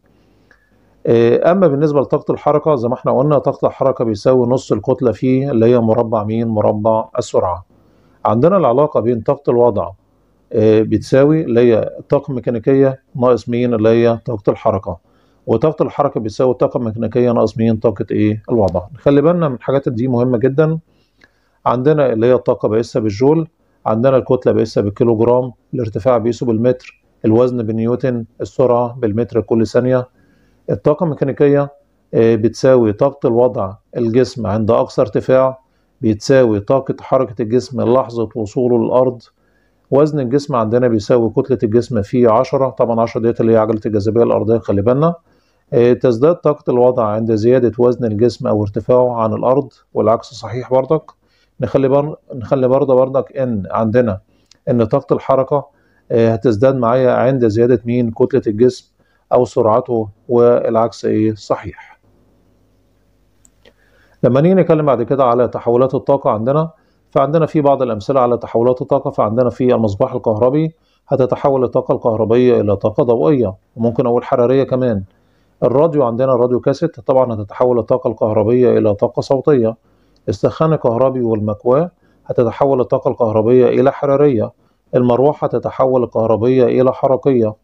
Speaker 1: أما بالنسبة لطاقة الحركة زي ما إحنا قلنا طاقة الحركة بيساوي نص الكتلة في اللي هي مربع مين؟ مربع السرعة. عندنا العلاقة بين طاقة الوضع بتساوي اللي هي الطاقة الميكانيكية ناقص مين؟ اللي هي طاقة الحركة. وطاقة الحركة بتساوي الطاقة الميكانيكية ناقص مين؟ طاقة إيه؟ الوضع. خلي بالنا من الحاجات دي مهمة جدا. عندنا اللي هي الطاقة بقيسها بالجول عندنا الكتلة بقيسها بالكيلو جرام الارتفاع بيقيسه بالمتر الوزن بالنيوتن السرعة بالمتر كل ثانية. الطاقة الميكانيكية بتساوي طاقة الوضع الجسم عند أقصى ارتفاع بتساوي طاقة حركة الجسم لحظة وصوله للأرض. وزن الجسم عندنا بيساوي كتلة الجسم في 10 طبعا 10 ديت اللي هي عجلة الجاذبية الأرضية خلي بالنا تزداد طاقة الوضع عند زيادة وزن الجسم أو ارتفاعه عن الأرض والعكس صحيح برضك. نخلي بر... نخلي برضه برضك إن عندنا إن طاقة الحركة هتزداد معايا عند زيادة مين؟ كتلة الجسم. أو سرعته والعكس إيه؟ صحيح. لما نيجي نتكلم بعد كده على تحولات الطاقة عندنا فعندنا في بعض الأمثلة على تحولات الطاقة فعندنا في المصباح الكهربي هتتحول الطاقة الكهربية إلى طاقة ضوئية وممكن أقول حرارية كمان. الراديو عندنا الراديو كاسيت طبعا هتتحول الطاقة الكهربية إلى طاقة صوتية. السخان الكهربي والمكواة هتتحول الطاقة الكهربية إلى حرارية. المروحة تتحول الكهربية إلى حركية.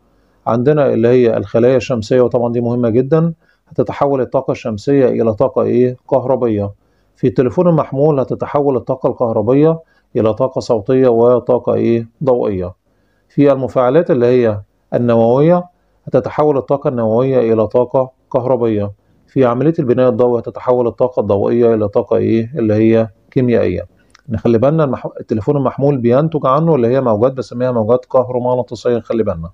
Speaker 1: عندنا اللي هي الخلايا الشمسية وطبعا دي مهمة جدا هتتحول الطاقة الشمسية إلى طاقة إيه؟ كهربية. في التليفون المحمول هتتحول الطاقة الكهربية إلى طاقة صوتية وطاقة إيه؟ ضوئية. في المفاعلات اللي هي النووية هتتحول الطاقة النووية إلى طاقة كهربية. في عملية البناء الضوئي هتتحول الطاقة الضوئية إلى طاقة إيه؟ اللي هي كيميائية. نخلي بالنا المح... التليفون المحمول بينتج عنه اللي هي موجات بسميها موجات كهرومغناطيسية. نخلي بالنا.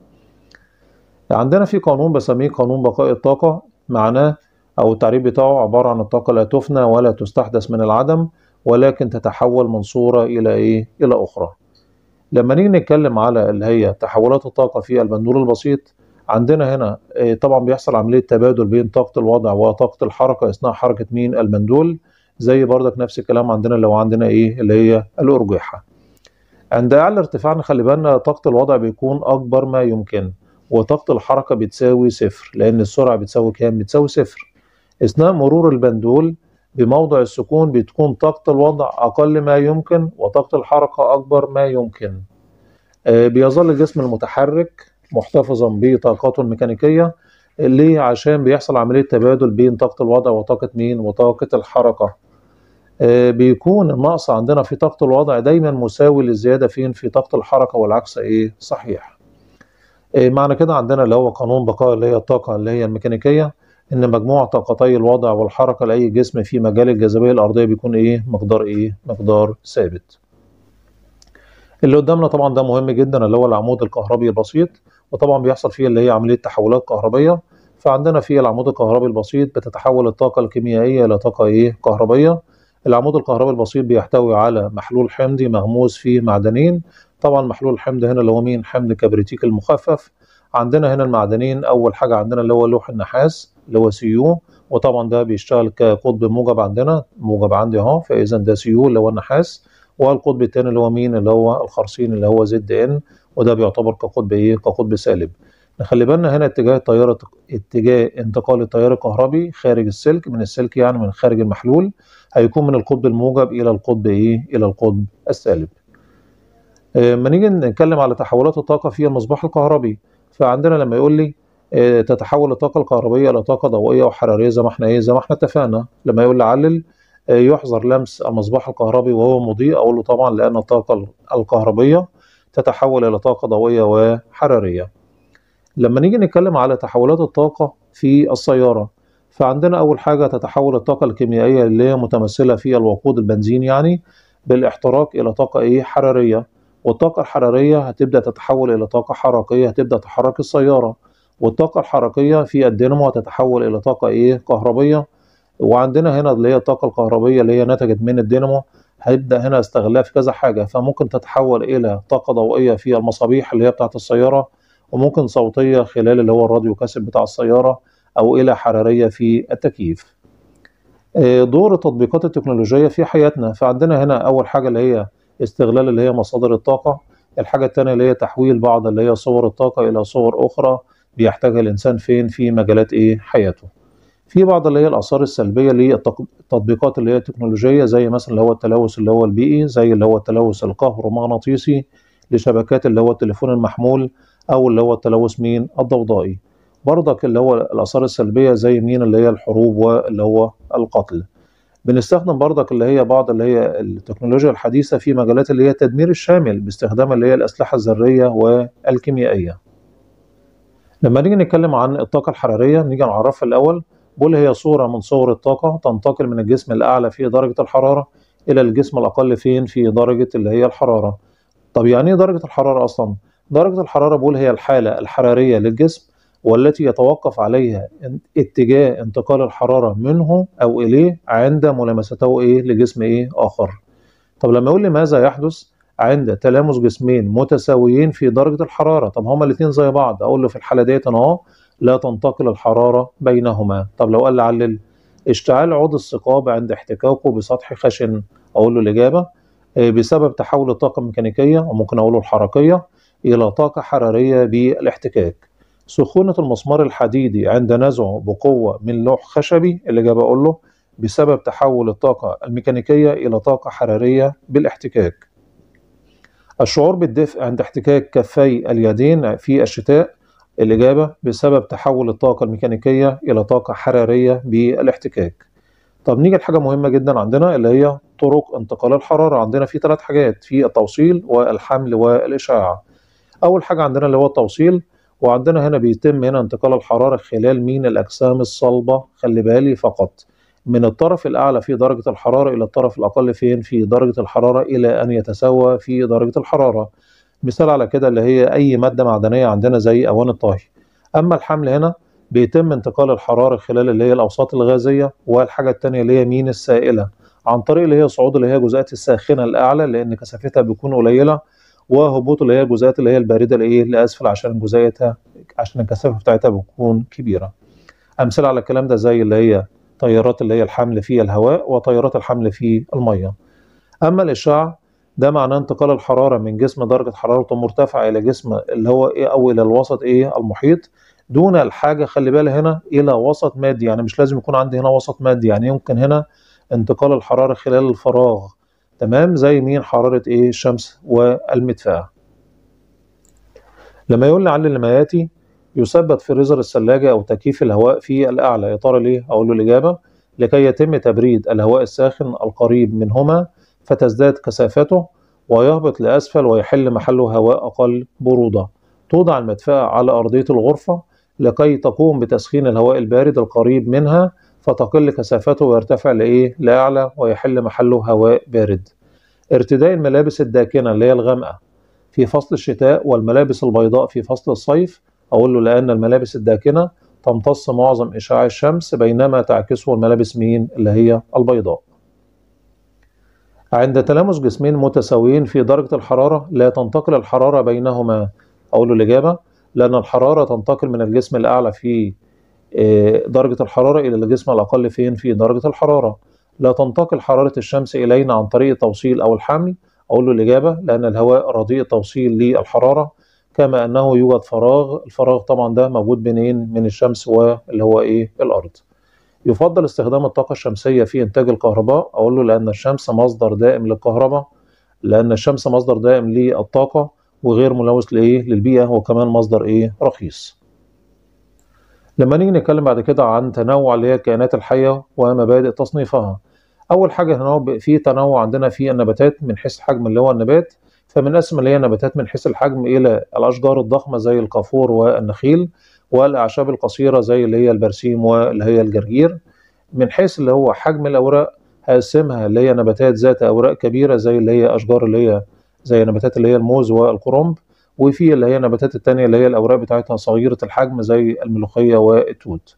Speaker 1: عندنا في قانون بسميه قانون بقاء الطاقة معناه أو التعريف بتاعه عبارة عن الطاقة لا تفنى ولا تستحدث من العدم ولكن تتحول من صورة إلى إيه؟ إلى أخرى. لما نيجي نتكلم على اللي هي تحولات الطاقة في البندول البسيط عندنا هنا طبعا بيحصل عملية تبادل بين طاقة الوضع وطاقة الحركة إثناء حركة مين؟ البندول زي بردك نفس الكلام عندنا لو عندنا إيه؟ اللي هي الأرجحة. عند أعلى ارتفاع نخلي بالنا طاقة الوضع بيكون أكبر ما يمكن. وطاقة الحركة بتساوي صفر لأن السرعة بتساوي كام؟ بتساوي صفر. أثناء مرور البندول بموضع السكون بتكون طاقة الوضع أقل ما يمكن وطاقة الحركة أكبر ما يمكن. بيظل الجسم المتحرك محتفظا بطاقاته الميكانيكية ليه؟ عشان بيحصل عملية تبادل بين طاقة الوضع وطاقة مين؟ وطاقة الحركة. بيكون النقص عندنا في طاقة الوضع دايما مساوي للزيادة فين؟ في طاقة الحركة والعكس إيه؟ صحيح. معنى كده عندنا اللي هو قانون بقاء اللي هي الطاقة اللي هي الميكانيكية إن مجموع طاقتي الوضع والحركة لأي جسم في مجال الجاذبية الأرضية بيكون إيه؟ مقدار إيه؟ مقدار ثابت. اللي قدامنا طبعا ده مهم جدا اللي هو العمود الكهربي البسيط وطبعا بيحصل فيه اللي هي عملية تحولات كهربية. فعندنا في العمود الكهربي البسيط بتتحول الطاقة الكيميائية إلى طاقة إيه؟ كهربية. العمود الكهربي البسيط بيحتوي على محلول حمضي مغموس فيه معدنين طبعا محلول الحمض هنا اللي هو مين؟ حمض كبريتيك المخفف. عندنا هنا المعدنين أول حاجة عندنا اللي هو لوح النحاس اللي هو C U وطبعا ده بيشتغل كقطب موجب عندنا موجب عندي أهو فاذا ده C U اللي هو النحاس. والقطب الثاني اللي هو مين؟ اللي هو الخرسين اللي هو Z N وده بيعتبر كقطب إيه؟ كقطب سالب. نخلي بالنا هنا اتجاه التيار اتجاه انتقال التيار الكهربي خارج السلك من السلك يعني من خارج المحلول هيكون من القطب الموجب إلى القطب إيه؟ إلى القطب السالب. لما نيجي نتكلم على تحولات الطاقة في المصباح الكهربي. فعندنا لما يقول لي تتحول الطاقة الكهربية إلى طاقة ضوئية وحرارية زي ما إحنا إيه زي ما إحنا اتفقنا. لما يقول لي علل يحظر لمس المصباح الكهربي وهو مضيء أقول له طبعا لأن الطاقة الكهربية تتحول إلى طاقة ضوئية وحرارية. لما نيجي نتكلم على تحولات الطاقة في السيارة فعندنا أول حاجة تتحول الطاقة الكيميائية اللي هي متمثلة في الوقود البنزين يعني بالإحتراق إلى طاقة إيه حرارية. والطاقة الحرارية هتبدأ تتحول إلى طاقة حركية هتبدأ تحرك السيارة. والطاقة الحركية في الدينامو هتتحول إلى طاقة إيه؟ كهربية. وعندنا هنا اللي هي الطاقة الكهربية اللي هي نتجت من الدينامو هيبدأ هنا استغلها في كذا حاجة. فممكن تتحول إلى طاقة ضوئية في المصابيح اللي هي بتاعة السيارة وممكن صوتية خلال اللي هو الراديو كاسيت بتاع السيارة أو إلى حرارية في التكييف. دور التطبيقات التكنولوجية في حياتنا. فعندنا هنا أول حاجة اللي هي استغلال اللي هي مصادر الطاقة. الحاجة الثانية اللي هي تحويل بعض اللي هي صور الطاقة إلى صور أخرى بيحتاجها الإنسان فين؟ في مجالات إيه؟ حياته. في بعض اللي هي الآثار السلبية للتطبيقات اللي هي التكنولوجية زي مثلا اللي هو التلوث اللي هو البيئي زي اللي هو التلوث الكهرومغناطيسي لشبكات اللي هو التليفون المحمول أو اللي هو التلوث مين؟ الضوضائي. برضك اللي هو الآثار السلبية زي مين؟ اللي هي الحروب واللي هو القتل. بنستخدم برضك اللي هي بعض اللي هي التكنولوجيا الحديثة في مجالات اللي هي التدمير الشامل باستخدام اللي هي الأسلحة الذرية والكيميائية. لما نيجي نتكلم عن الطاقة الحرارية نيجي نعرفها الأول بقول هي صورة من صور الطاقة تنتقل من الجسم الأعلى في درجة الحرارة إلى الجسم الأقل فين؟ في درجة اللي هي الحرارة. طب يعني إيه درجة الحرارة أصلا؟ درجة الحرارة بقول هي الحالة الحرارية للجسم والتي يتوقف عليها اتجاه انتقال الحرارة منه أو إليه عند ملامسته إيه؟ لجسم إيه؟ آخر. طب لما يقول لي ماذا يحدث عند تلامس جسمين متساويين في درجة الحرارة؟ طب هما الاثنين زي بعض. أقول له في الحالة ديت أهو لا تنتقل الحرارة بينهما. طب لو قال لي علل اشتعال عود الثقاب عند احتكاكه بسطح خشن. أقول له الإجابة بسبب تحول الطاقة الميكانيكية وممكن أقول له الحركية إلى طاقة حرارية بالإحتكاك. سخونة المسمار الحديدي عند نزعه بقوة من لوح خشبي اللي جاب أقول له بسبب تحول الطاقة الميكانيكية إلى طاقة حرارية بالاحتكاك. الشعور بالدفء عند احتكاك كفي اليدين في الشتاء الإجابة بسبب تحول الطاقة الميكانيكية إلى طاقة حرارية بالاحتكاك. طب نيجي لحاجة مهمة جدا عندنا اللي هي طرق انتقال الحرارة. عندنا في ثلاث حاجات في التوصيل والحمل والإشعاع. أول حاجة عندنا اللي هو التوصيل وعندنا هنا بيتم هنا انتقال الحرارة خلال مين الأجسام الصلبة خلي بالي فقط. من الطرف الأعلى في درجة الحرارة إلى الطرف الأقل فين؟ في درجة الحرارة إلى أن يتساوى في درجة الحرارة. مثال على كده اللي هي أي مادة معدنية عندنا زي أوان الطهي. أما الحمل هنا بيتم انتقال الحرارة خلال اللي هي الأوساط الغازية والحاجة التانية اللي هي مين السائلة. عن طريق اللي هي صعود اللي هي الجزيئات الساخنة الأعلى لأن كثافتها بتكون قليلة وهبوط اللي هي الجزيئات اللي هي الباردة لإيه لأسفل عشان جزيئتها عشان الكثافة بتاعتها بتكون كبيرة. أمثلة على الكلام ده زي اللي هي طيارات اللي هي الحمل في الهواء وطيارات الحمل في المية. أما الإشعاع ده معناه انتقال الحرارة من جسم درجة حرارته مرتفعة إلى جسم اللي هو إيه أو إلى الوسط إيه المحيط دون الحاجة خلي بالك هنا إلى وسط مادي. يعني مش لازم يكون عندي هنا وسط مادي يعني يمكن هنا انتقال الحرارة خلال الفراغ. تمام؟ زي مين حرارة إيه الشمس والمدفأة لما يقول لي علل لما ياتي يثبت فريزر الثلاجة أو تكييف الهواء في الأعلى يا ترى ليه؟ أقول له الإجابة لكي يتم تبريد الهواء الساخن القريب منهما فتزداد كثافته ويهبط لأسفل ويحل محله هواء أقل برودة. توضع المدفأة على أرضية الغرفة لكي تقوم بتسخين الهواء البارد القريب منها فتقل كثافته ويرتفع لإيه؟ لأعلى ويحل محله هواء بارد. ارتداء الملابس الداكنة اللي هي الغامقة في فصل الشتاء والملابس البيضاء في فصل الصيف أقول له لأن الملابس الداكنة تمتص معظم إشعاع الشمس بينما تعكسه الملابس مين؟ اللي هي البيضاء. عند تلامس جسمين متساويين في درجة الحرارة لا تنتقل الحرارة بينهما. أقول له الإجابة لأن الحرارة تنتقل من الجسم الأعلى في درجة الحرارة إلى الجسم الأقل فين؟ في درجة الحرارة. لا تنتقل حرارة الشمس إلينا عن طريق التوصيل أو الحمل. أقول له الإجابة لأن الهواء رديء التوصيل للحرارة كما أنه يوجد فراغ. الفراغ طبعا ده موجود بينين من الشمس واللي هو إيه؟ الأرض. يفضل استخدام الطاقة الشمسية في إنتاج الكهرباء. أقول له لأن الشمس مصدر دائم للكهرباء لأن الشمس مصدر دائم للطاقة وغير ملوث لإيه؟ للبيئة وكمان مصدر إيه؟ رخيص. لما نيجي نتكلم بعد كده عن تنوع اللي هي الكائنات الحية ومبادئ تصنيفها أول حاجة هنا في تنوع عندنا في النباتات من حيث الحجم اللي هو النبات فبنقسم اللي هي النباتات من حيث الحجم إلى الأشجار الضخمة زي الكافور والنخيل والأعشاب القصيرة زي اللي هي البرسيم واللي هي الجرجير. من حيث اللي هو حجم الأوراق هقسمها اللي هي نباتات ذات أوراق كبيرة زي اللي هي أشجار اللي هي زي نباتات اللي هي الموز والكرنب وفي اللي هي النباتات التانية اللي هي الأوراق بتاعتها صغيرة الحجم زي الملوخية والتوت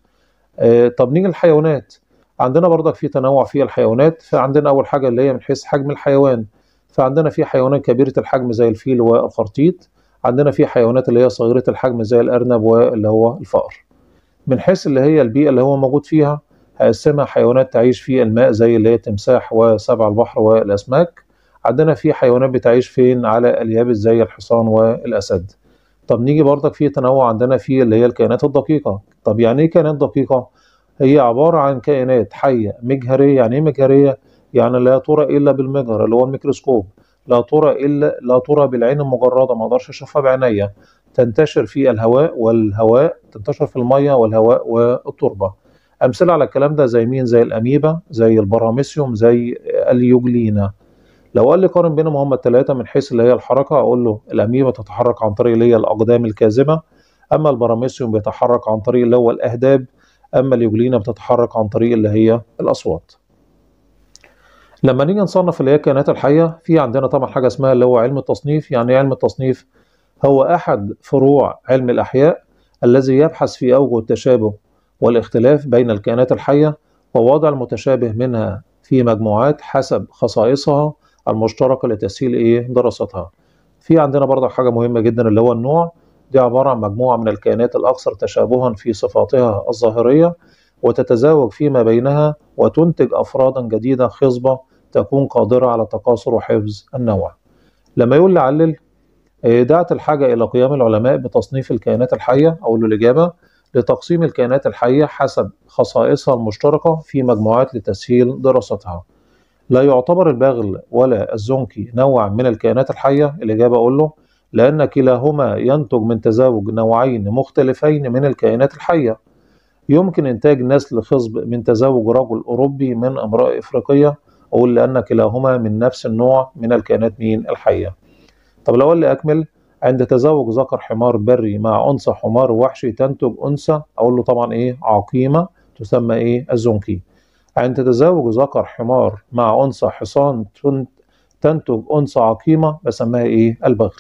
Speaker 1: آه طب نيجي للحيوانات. عندنا برضك في تنوع في الحيوانات. فعندنا أول حاجة اللي هي من حيث حجم الحيوان. فعندنا في حيوانات كبيرة الحجم زي الفيل والخرتيت عندنا في حيوانات اللي هي صغيرة الحجم زي الأرنب واللي هو الفأر. من حيث اللي هي البيئة اللي هو موجود فيها هقسمها حيوانات تعيش في الماء زي اللي هي التمساح وسبع البحر والأسماك. عندنا في حيوانات بتعيش فين على اليابس زي الحصان والأسد؟ طب نيجي برضك في تنوع عندنا في اللي هي الكائنات الدقيقة. طب يعني إيه كائنات دقيقة؟ هي عبارة عن كائنات حية مجهرية. يعني إيه مجهرية؟ يعني لا ترى إلا بالمجهر اللي هو الميكروسكوب. لا ترى إلا لا ترى بالعين المجردة. ما أقدرش أشوفها بعينيا. تنتشر في الهواء والهواء تنتشر في المية والهواء والتربة. أمثلة على الكلام ده زي مين؟ زي الأميبا زي البراميسيوم زي اليوجلينا. لو قال لي قارن بينهم هما الثلاثة من حيث اللي هي الحركة أقول له الأميبا تتحرك عن طريق اللي هي الأقدام الكاذبة أما البراميسيوم بيتحرك عن طريق اللي هو الأهداب أما اليوجلينا بتتحرك عن طريق اللي هي الأصوات. لما نيجي نصنف اللي هي الكائنات الحية في عندنا طبعا حاجة اسمها اللي هو علم التصنيف. يعني علم التصنيف؟ هو أحد فروع علم الأحياء الذي يبحث في أوجه التشابه والاختلاف بين الكائنات الحية ووضع المتشابه منها في مجموعات حسب خصائصها المشتركة لتسهيل إيه؟ دراستها. في عندنا برضه حاجة مهمة جدا اللي هو النوع دي عبارة عن مجموعة من الكائنات الأكثر تشابها في صفاتها الظاهرية وتتزاوج فيما بينها وتنتج أفرادا جديدة خصبة تكون قادرة على تكاثر وحفظ النوع. لما يقول لعلل دعت الحاجة إلى قيام العلماء بتصنيف الكائنات الحية أو الإجابة لتقسيم الكائنات الحية حسب خصائصها المشتركة في مجموعات لتسهيل دراستها. لا يعتبر البغل ولا الزنكي نوع من الكائنات الحية؟ الإجابة أقول له لأن كلاهما ينتج من تزاوج نوعين مختلفين من الكائنات الحية. يمكن إنتاج نسل خصب من تزاوج رجل أوروبي من أمرأة إفريقية. أقول لأن كلاهما من نفس النوع من الكائنات مين؟ الحية. طب لو اللي أكمل عند تزاوج ذكر حمار بري مع أنثى حمار وحشي تنتج أنثى أقول له طبعا إيه؟ عقيمة تسمى إيه؟ الزنكي. عند تزاوج ذكر حمار مع أنثى حصان تن- تنتج أنثى عقيمة بسميها إيه؟ البغل.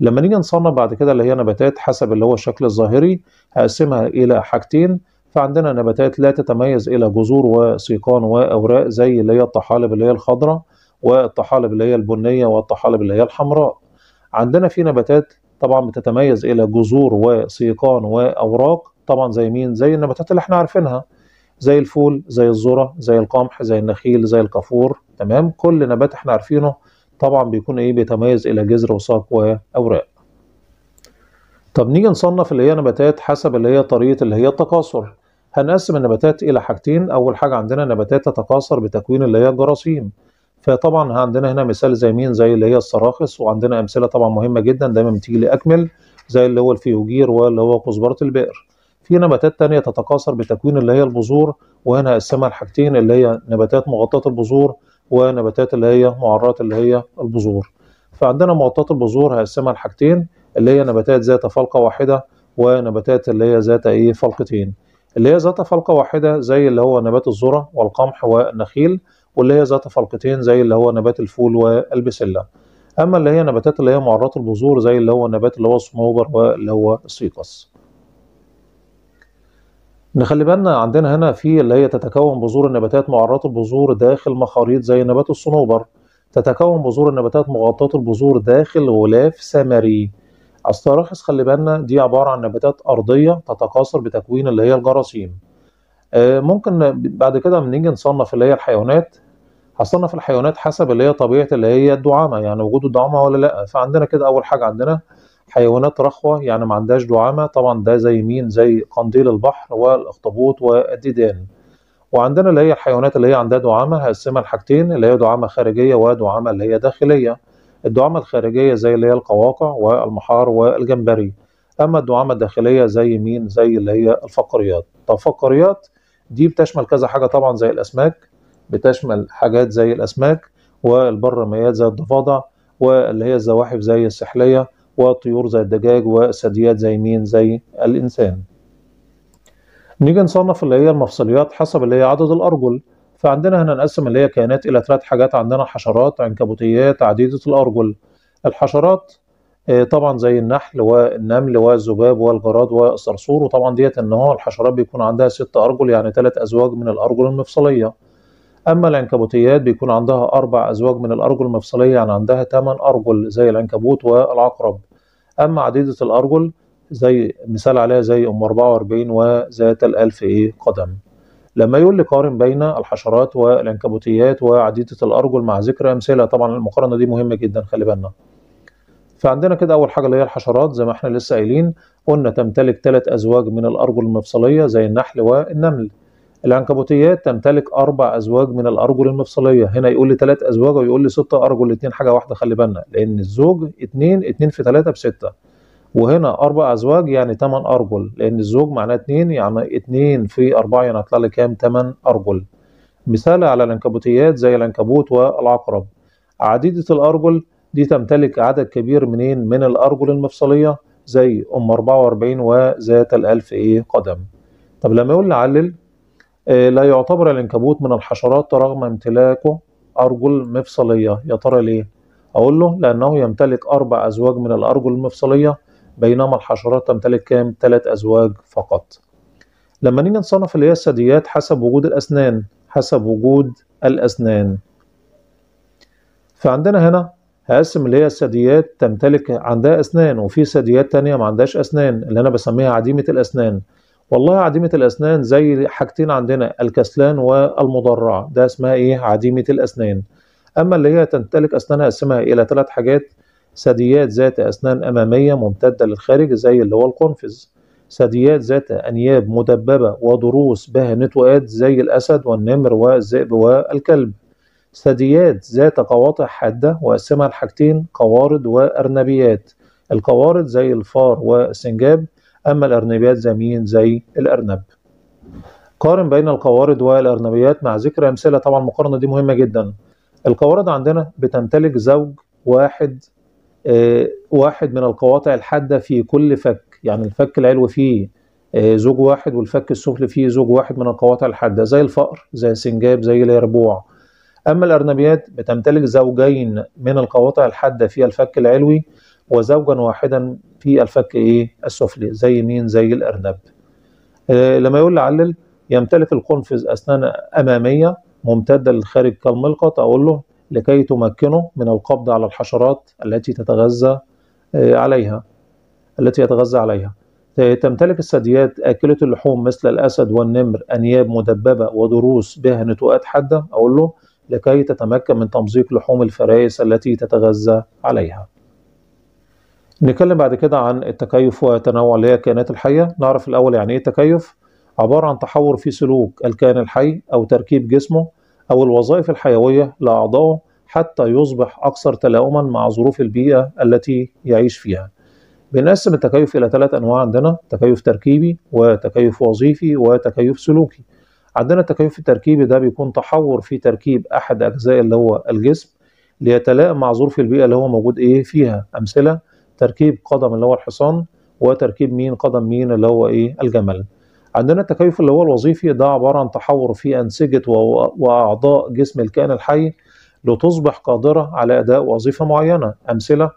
Speaker 1: لما نيجي نصنف بعد كده اللي هي نباتات حسب اللي هو الشكل الظاهري هقسمها إلى حاجتين فعندنا نباتات لا تتميز إلى جذور وسيقان وأوراق زي اللي هي الطحالب اللي هي الخضراء والطحالب اللي هي البنية والطحالب اللي هي الحمراء. عندنا في نباتات طبعا بتتميز إلى جذور وسيقان وأوراق طبعا زي مين؟ زي النباتات اللي إحنا عارفينها زي الفول زي الذرة زي القمح زي النخيل زي الكافور تمام؟ كل نبات إحنا عارفينه طبعا بيكون إيه بيتميز إلى جذر وساق وأوراق. طب نيجي نصنف اللي هي نباتات حسب اللي هي طريقة اللي هي التكاثر. هنقسم النباتات إلى حاجتين. أول حاجة عندنا نباتات تتكاثر بتكوين اللي هي الجراثيم. فطبعا عندنا هنا مثال زي مين؟ زي اللي هي السراخس وعندنا أمثلة طبعا مهمة جدا دايما بتيجي لي اكمل زي اللي هو الفيوجير واللي هو كزبرة البئر. في نباتات تانية تتكاثر بتكوين اللي هي البذور وهنا هقسمها لحاجتين اللي هي نباتات مغطاة البذور ونباتات اللي هي معرات اللي هي البذور. فعندنا مغطاة البذور هقسمها لحاجتين اللي هي نباتات ذات فلقة واحدة ونباتات اللي هي ذات إيه؟ فلقتين. اللي هي ذات فلقة واحدة زي اللي هو نبات الذرة والقمح والنخيل واللي هي ذات فلقتين زي اللي هو نبات الفول والبسلة. أما اللي هي نباتات اللي هي معرات البذور زي اللي هو النبات اللي هو الصنوبر واللي هو السيقس نخلي بالنا عندنا هنا في اللي هي تتكون بذور النباتات معرات البذور داخل مخاريط زي نبات الصنوبر. تتكون بذور النباتات مغطاة البذور داخل غلاف ثمري. الستراخس خلي بالنا دي عبارة عن نباتات أرضية تتكاثر بتكوين اللي هي الجراثيم. آه، ممكن بعد كده لما نيجي نصنف اللي هي الحيوانات هصنف الحيوانات حسب اللي هي طبيعة اللي هي الدعامة يعني وجود الدعامة ولا لأ. فعندنا كده أول حاجة عندنا حيوانات رخوة يعني ما عندهاش دعامة طبعا ده زي مين؟ زي قنديل البحر والأخطبوط والديدان. وعندنا اللي هي الحيوانات اللي هي عندها دعامة هقسمها لحاجتين اللي هي دعامة خارجية ودعامة اللي هي داخلية. الدعامة الخارجية زي اللي هي القواقع والمحار والجمبري. أما الدعامة الداخلية زي مين؟ زي اللي هي الفقاريات طب فقاريات دي بتشمل كذا حاجة طبعا زي الأسماك بتشمل حاجات زي الأسماك والبرميات زي الضفادع واللي هي الزواحف زي السحلية. وطيور زي الدجاج وثدييات زي مين؟ زي الإنسان. نيجي نصنف اللي هي المفصليات حسب اللي هي عدد الأرجل. فعندنا هنا نقسم اللي هي كائنات إلى ثلاث حاجات. عندنا حشرات عنكبوتيات عديدة الأرجل. الحشرات آه، طبعا زي النحل والنمل والذباب والجراد والصرصور. وطبعا ديت إن هو الحشرات بيكون عندها ست أرجل يعني ثلاث أزواج من الأرجل المفصلية. أما العنكبوتيات بيكون عندها أربع أزواج من الأرجل المفصلية يعني عندها ثمان أرجل زي العنكبوت والعقرب. أما عديدة الأرجل زي مثال عليها زي أم 44 وذات الألف إيه قدم. لما يقول لي قارن بين الحشرات والعنكبوتيات وعديدة الأرجل مع ذكر امثله طبعا المقارنة دي مهمة جدا خلي بالنا. فعندنا كده أول حاجة اللي هي الحشرات زي ما إحنا لسه قايلين قلنا تمتلك ثلاث أزواج من الأرجل المفصلية زي النحل والنمل. العنكبوتيات تمتلك أربع أزواج من الأرجل المفصلية. هنا يقول لي ثلاث أزواج ويقول لي ست أرجل الاثنين حاجة واحدة خلي بالنا. لأن الزوج اثنين اثنين في ثلاثة بستة. وهنا أربع أزواج يعني ثمان أرجل. لأن الزوج معناه اثنين يعني اثنين في أربعة يعني هيطلع لي كام؟ ثمان أرجل. مثال على العنكبوتيات زي العنكبوت والعقرب. عديدة الأرجل دي تمتلك عدد كبير منين؟ من الأرجل المفصلية زي أم 44 وذات الألف إيه قدم. طب لما يقول لي علل لا يعتبر العنكبوت من الحشرات رغم امتلاكه أرجل مفصلية. يا ترى ليه؟ أقول له لأنه يمتلك أربع أزواج من الأرجل المفصلية بينما الحشرات تمتلك كام؟ ثلاث أزواج فقط. لما نيجي نصنف اللي هي الثدييات حسب وجود الأسنان حسب وجود الأسنان. فعندنا هنا هقسم اللي هي الثدييات تمتلك عندها أسنان وفي ثدييات تانية ما عندهاش أسنان اللي أنا بسميها عديمة الأسنان. والله عديمة الأسنان زي حاجتين عندنا الكسلان والمضرع. ده اسمها إيه؟ عديمة الأسنان. أما اللي هي تمتلك اسنانها اقسمها إلى ثلاث حاجات ثدييات ذات أسنان أمامية ممتدة للخارج زي اللي هو القنفذ. ثدييات ذات أنياب مدببة وضروس بها نتوءات زي الأسد والنمر والذئب والكلب. ثدييات ذات قواطع حادة وأقسمها لحاجتين قوارض وأرنبيات. القوارض زي الفار والسنجاب أما الأرنبيات زي مين زي الأرنب. قارن بين القوارض والأرنبيات مع ذكر أمثلة. طبعا المقارنة دي مهمة جدا. القوارض عندنا بتمتلك زوج واحد آه واحد من القواطع الحادة في كل فك. يعني الفك العلوي فيه آه، زوج واحد والفك السفلي فيه زوج واحد من القواطع الحادة زي الفأر زي السنجاب زي اليربوع. أما الأرنبيات بتمتلك زوجين من القواطع الحادة في الفك العلوي. وزوجا واحدا في الفك إيه؟ السفلي زي مين؟ زي الأرنب. آه، لما يقول لعلل يمتلك القنفذ أسنان أمامية ممتدة للخارج كالملقط أقول له لكي تمكنه من القبض على الحشرات التي تتغذى آه، عليها التي يتغذى عليها. تمتلك الثدييات آكلة اللحوم مثل الأسد والنمر أنياب مدببة وضروس بها نتوءات حادة أقول له لكي تتمكن من تمزيق لحوم الفرائس التي تتغذى عليها. نتكلم بعد كده عن التكيف والتنوع اللي هي الكائنات الحية. نعرف الأول يعني إيه التكيف عبارة عن تحور في سلوك الكائن الحي أو تركيب جسمه أو الوظائف الحيوية لأعضائه حتى يصبح أكثر تلاؤما مع ظروف البيئة التي يعيش فيها. بنقسم التكيف إلى ثلاث أنواع عندنا تكيف تركيبي وتكيف وظيفي وتكيف سلوكي. عندنا التكيف التركيبي ده بيكون تحور في تركيب أحد أجزاء اللي هو الجسم ليتلائم مع ظروف البيئة اللي هو موجود إيه فيها. أمثلة تركيب قدم اللي هو الحصان وتركيب مين قدم مين اللي هو إيه؟ الجمل. عندنا التكيف اللي هو الوظيفي ده عبارة عن تحور في أنسجة وأعضاء جسم الكائن الحي لتصبح قادرة على أداء وظيفة معينة. أمثلة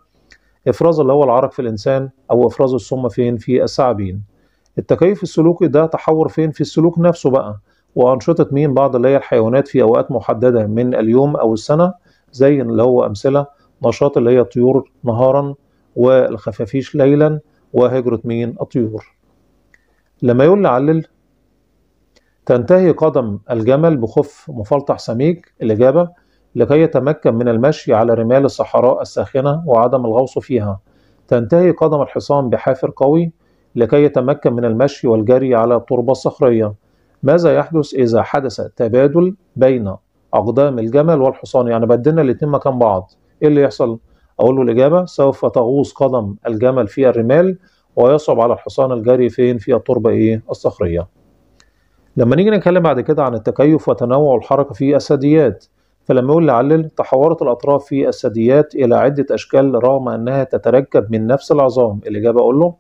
Speaker 1: إفراز اللي هو العرق في الإنسان أو إفراز السم فين؟ في الثعابين. التكيف السلوكي ده تحور فين؟ في السلوك نفسه بقى. وأنشطة مين بعض اللي هي الحيوانات في أوقات محددة من اليوم أو السنة زي اللي هو أمثلة نشاط اللي هي الطيور نهارا والخفافيش ليلا وهجرة مين؟ الطيور. لما يقول لعلل تنتهي قدم الجمل بخف مفلطح سميك الإجابة لكي يتمكن من المشي على رمال الصحراء الساخنة وعدم الغوص فيها. تنتهي قدم الحصان بحافر قوي لكي يتمكن من المشي والجري على التربة الصخرية ماذا يحدث إذا حدث تبادل بين أقدام الجمل والحصان؟ يعني بدلنا الاتنين مكان بعض. إيه اللي يحصل؟ أقول له الإجابة سوف تغوص قدم الجمل في الرمال ويصعب على الحصان الجري فين؟ في التربة إيه؟ الصخرية. لما نيجي نتكلم بعد كده عن التكيف وتنوع الحركة في الثدييات فلما يقول لعلل تحورت الأطراف في الثدييات إلى عدة أشكال رغم أنها تتركب من نفس العظام. الإجابة أقول له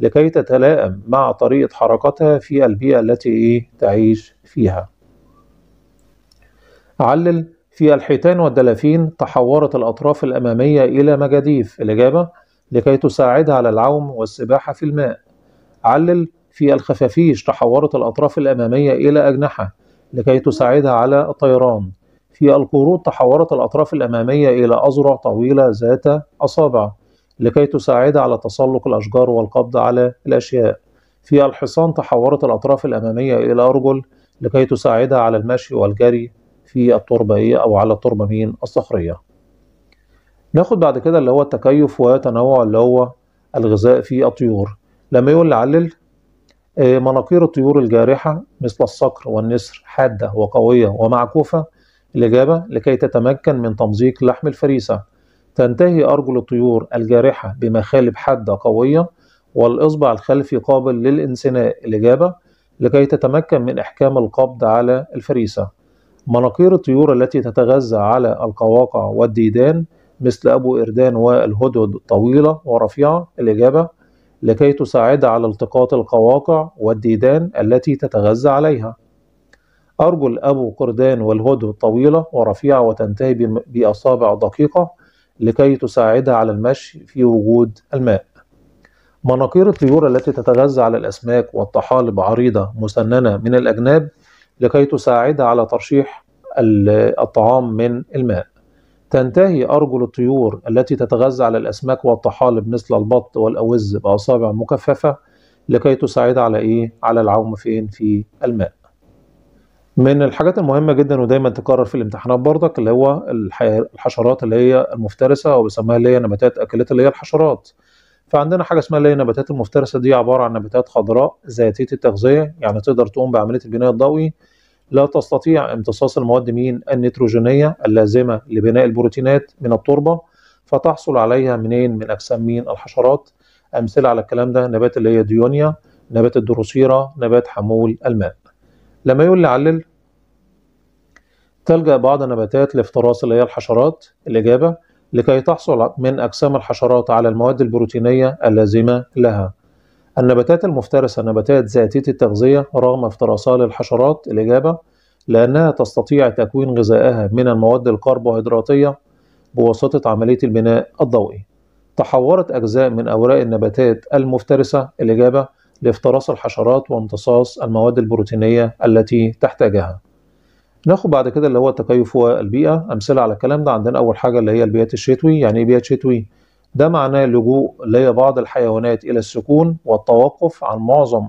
Speaker 1: لكي تتلائم مع طريقة حركتها في البيئة التي إيه؟ تعيش فيها. علل في الحيتان والدلافين تحورت الأطراف الأمامية إلى مجاديف. الإجابة لكي تساعدها على العوم والسباحة في الماء. علل في الخفافيش تحورت الأطراف الأمامية إلى أجنحة. لكي تساعدها على الطيران. في القرود تحورت الأطراف الأمامية إلى أذرع طويلة ذات أصابع. لكي تساعدها على تسلق الأشجار والقبض على الأشياء. في الحصان تحورت الأطراف الأمامية إلى أرجل. لكي تساعدها على المشي والجري في التربة أو على التربة مين؟ الصخرية. ناخد بعد كده اللي هو التكيف وتنوع اللي هو الغذاء في الطيور. لما يقول لعلل مناقير الطيور الجارحة مثل الصقر والنسر حادة وقوية ومعكوفة الإجابة لكي تتمكن من تمزيق لحم الفريسة. تنتهي أرجل الطيور الجارحة بمخالب حادة قوية والإصبع الخلفي قابل للانثناء الإجابة لكي تتمكن من إحكام القبض على الفريسة. مناقير الطيور التي تتغذى على القواقع والديدان مثل أبو إردان والهدهد طويلة ورفيعة الإجابة لكي تساعد على التقاط القواقع والديدان التي تتغذى عليها. أرجل أبو قردان والهدهد طويلة ورفيعة وتنتهي بأصابع دقيقة لكي تساعدها على المشي في وجود الماء. مناقير الطيور التي تتغذى على الأسماك والطحالب عريضة مسننة من الأجناب لكي تساعدها على ترشيح الطعام من الماء تنتهي أرجل الطيور التي تتغذى على الأسماك والطحالب مثل البط والأوز بأصابع مكثفة لكي تساعدها على إيه؟ على العوم فين؟ في الماء. من الحاجات المهمة جدا ودايما تكرر في الامتحانات برضك اللي هو الحشرات اللي هي المفترسة أو بيسموها اللي هي نباتات أكلات اللي هي الحشرات. فعندنا حاجة اسمها اللي هي النباتات المفترسة دي عبارة عن نباتات خضراء ذاتية التغذية يعني تقدر تقوم بعملية البناء الضوئي. لا تستطيع امتصاص المواد مين النيتروجينية اللازمة لبناء البروتينات من التربة فتحصل عليها منين؟ من أجسام مين الحشرات. أمثلة على الكلام ده نبات اللي هي ديونيا نبات الدروسيرا نبات حمول الماء. لما يقول لعلل تلجأ بعض النباتات لافتراس اللي هي الحشرات. الإجابة لكي تحصل من أجسام الحشرات على المواد البروتينية اللازمة لها. النباتات المفترسة نباتات ذاتية التغذية رغم افتراسها للحشرات الإجابة لأنها تستطيع تكوين غذائها من المواد الكربوهيدراتية بواسطة عملية البناء الضوئي. تحورت أجزاء من أوراق النباتات المفترسة الإجابة لافتراس الحشرات وامتصاص المواد البروتينية التي تحتاجها. ناخد بعد كده اللي هو التكيف والبيئة أمثلة على الكلام ده عندنا أول حاجة اللي هي البيئات الشتوي يعني إيه بيئة شتوي؟ ده معناه لجوء لبعض الحيوانات إلى السكون والتوقف عن معظم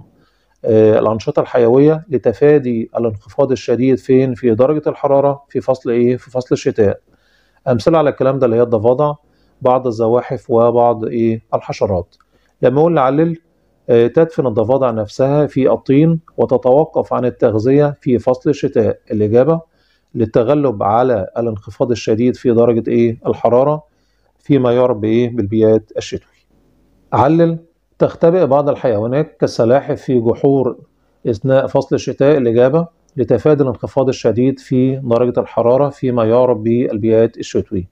Speaker 1: آه، الأنشطة الحيوية لتفادي الانخفاض الشديد فين في درجة الحرارة في فصل إيه؟ في فصل الشتاء. أمثلة على الكلام ده اللي هي الضفادع بعض الزواحف وبعض إيه؟ الحشرات. لما أقول نعلل تدفن الضفادع نفسها في الطين وتتوقف عن التغذية في فصل الشتاء. الإجابة للتغلب على الانخفاض الشديد في درجة إيه؟ الحرارة فيما يعرف بإيه بالبيئات الشتوي. علل تختبئ بعض الحيوانات كالسلاحف في جحور أثناء فصل الشتاء. الإجابة لتفادي الانخفاض الشديد في درجة الحرارة فيما يعرف بالبيئات الشتوي.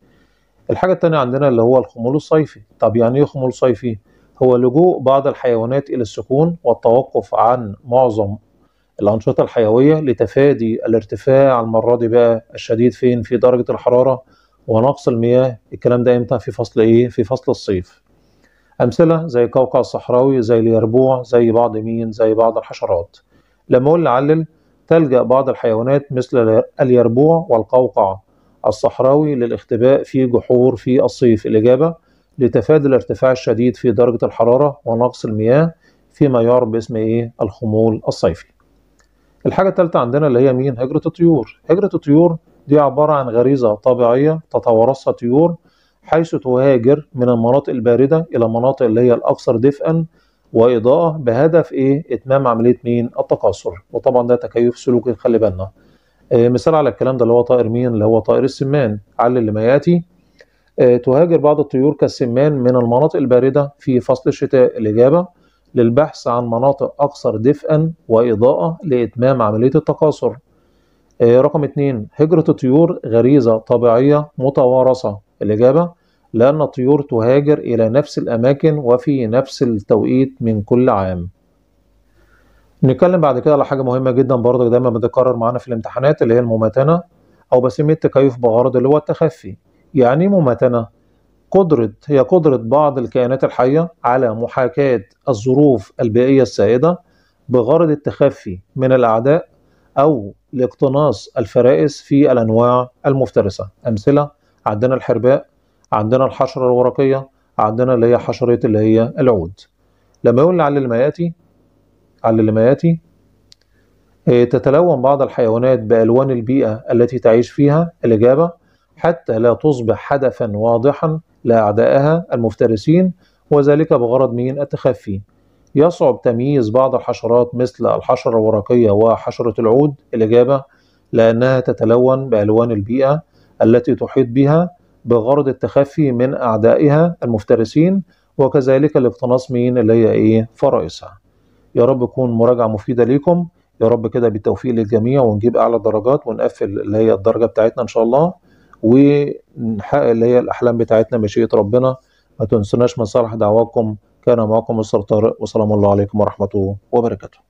Speaker 1: الحاجة التانية عندنا اللي هو الخمول الصيفي. طب يعني إيه خمول صيفي؟ هو لجوء بعض الحيوانات إلى السكون والتوقف عن معظم الأنشطة الحيوية لتفادي الارتفاع المرة دي بقى الشديد فين؟ في درجة الحرارة ونقص المياه. الكلام ده إمتى؟ في فصل إيه؟ في فصل الصيف. أمثلة زي القوقع الصحراوي زي اليربوع زي بعض مين؟ زي بعض الحشرات. لما أقول نعلل تلجأ بعض الحيوانات مثل اليربوع والقوقع الصحراوي للاختباء في جحور في الصيف. الإجابة لتفادي الارتفاع الشديد في درجة الحرارة ونقص المياه فيما يعرف باسم إيه؟ الخمول الصيفي. الحاجة الثالثة عندنا اللي هي مين؟ هجرة الطيور. هجرة الطيور دي عبارة عن غريزة طبيعية تتوارثها طيور حيث تهاجر من المناطق الباردة إلى المناطق اللي هي الأكثر دفئا وإضاءة بهدف إيه؟ إتمام عملية مين؟ التكاثر وطبعا ده تكيف سلوكي خلي بالنا. آه مثال على الكلام ده اللي هو طائر مين؟ اللي هو طائر السمان. علل لما يأتي تهاجر بعض الطيور كالسمان من المناطق الباردة في فصل الشتاء الإجابة للبحث عن مناطق أكثر دفئا وإضاءة لإتمام عملية التكاثر آه رقم اتنين هجرة الطيور غريزة طبيعية متوارثة الإجابة لأن الطيور تهاجر إلى نفس الأماكن وفي نفس التوقيت من كل عام. نتكلم بعد كده على حاجة مهمة جدا برضه دايما بتتكرر معانا في الامتحانات اللي هي المماتنة أو بسمية التكيف بغرض اللي هو التخفي. يعني مماتنة؟ قدرة هي قدرة بعض الكائنات الحية على محاكاة الظروف البيئية السائدة بغرض التخفي من الأعداء أو لاقتناص الفرائس في الأنواع المفترسة أمثلة عندنا الحرباء عندنا الحشرة الورقية عندنا اللي هي حشرة اللي هي العود لما يقول على يأتي على ما يأتي تتلون بعض الحيوانات بألوان البيئة التي تعيش فيها الإجابة حتى لا تصبح هدفا واضحا لأعدائها المفترسين وذلك بغرض مين التخفي يصعب تمييز بعض الحشرات مثل الحشرة الورقية وحشرة العود الإجابة لأنها تتلون بألوان البيئة التي تحيط بها بغرض التخفي من أعدائها المفترسين وكذلك الاقتناص مين اللي هي إيه فرائسها يا رب تكون مراجعة مفيدة ليكم. يا رب كده بالتوفيق للجميع ونجيب أعلى درجات ونقفل اللي هي الدرجة بتاعتنا إن شاء الله. ونحقق اللي هي الأحلام بتاعتنا مشيئة ربنا. ما تنسوناش من صالح دعواكم. كان معكم مستر طارق وسلام الله عليكم ورحمة وبركاته.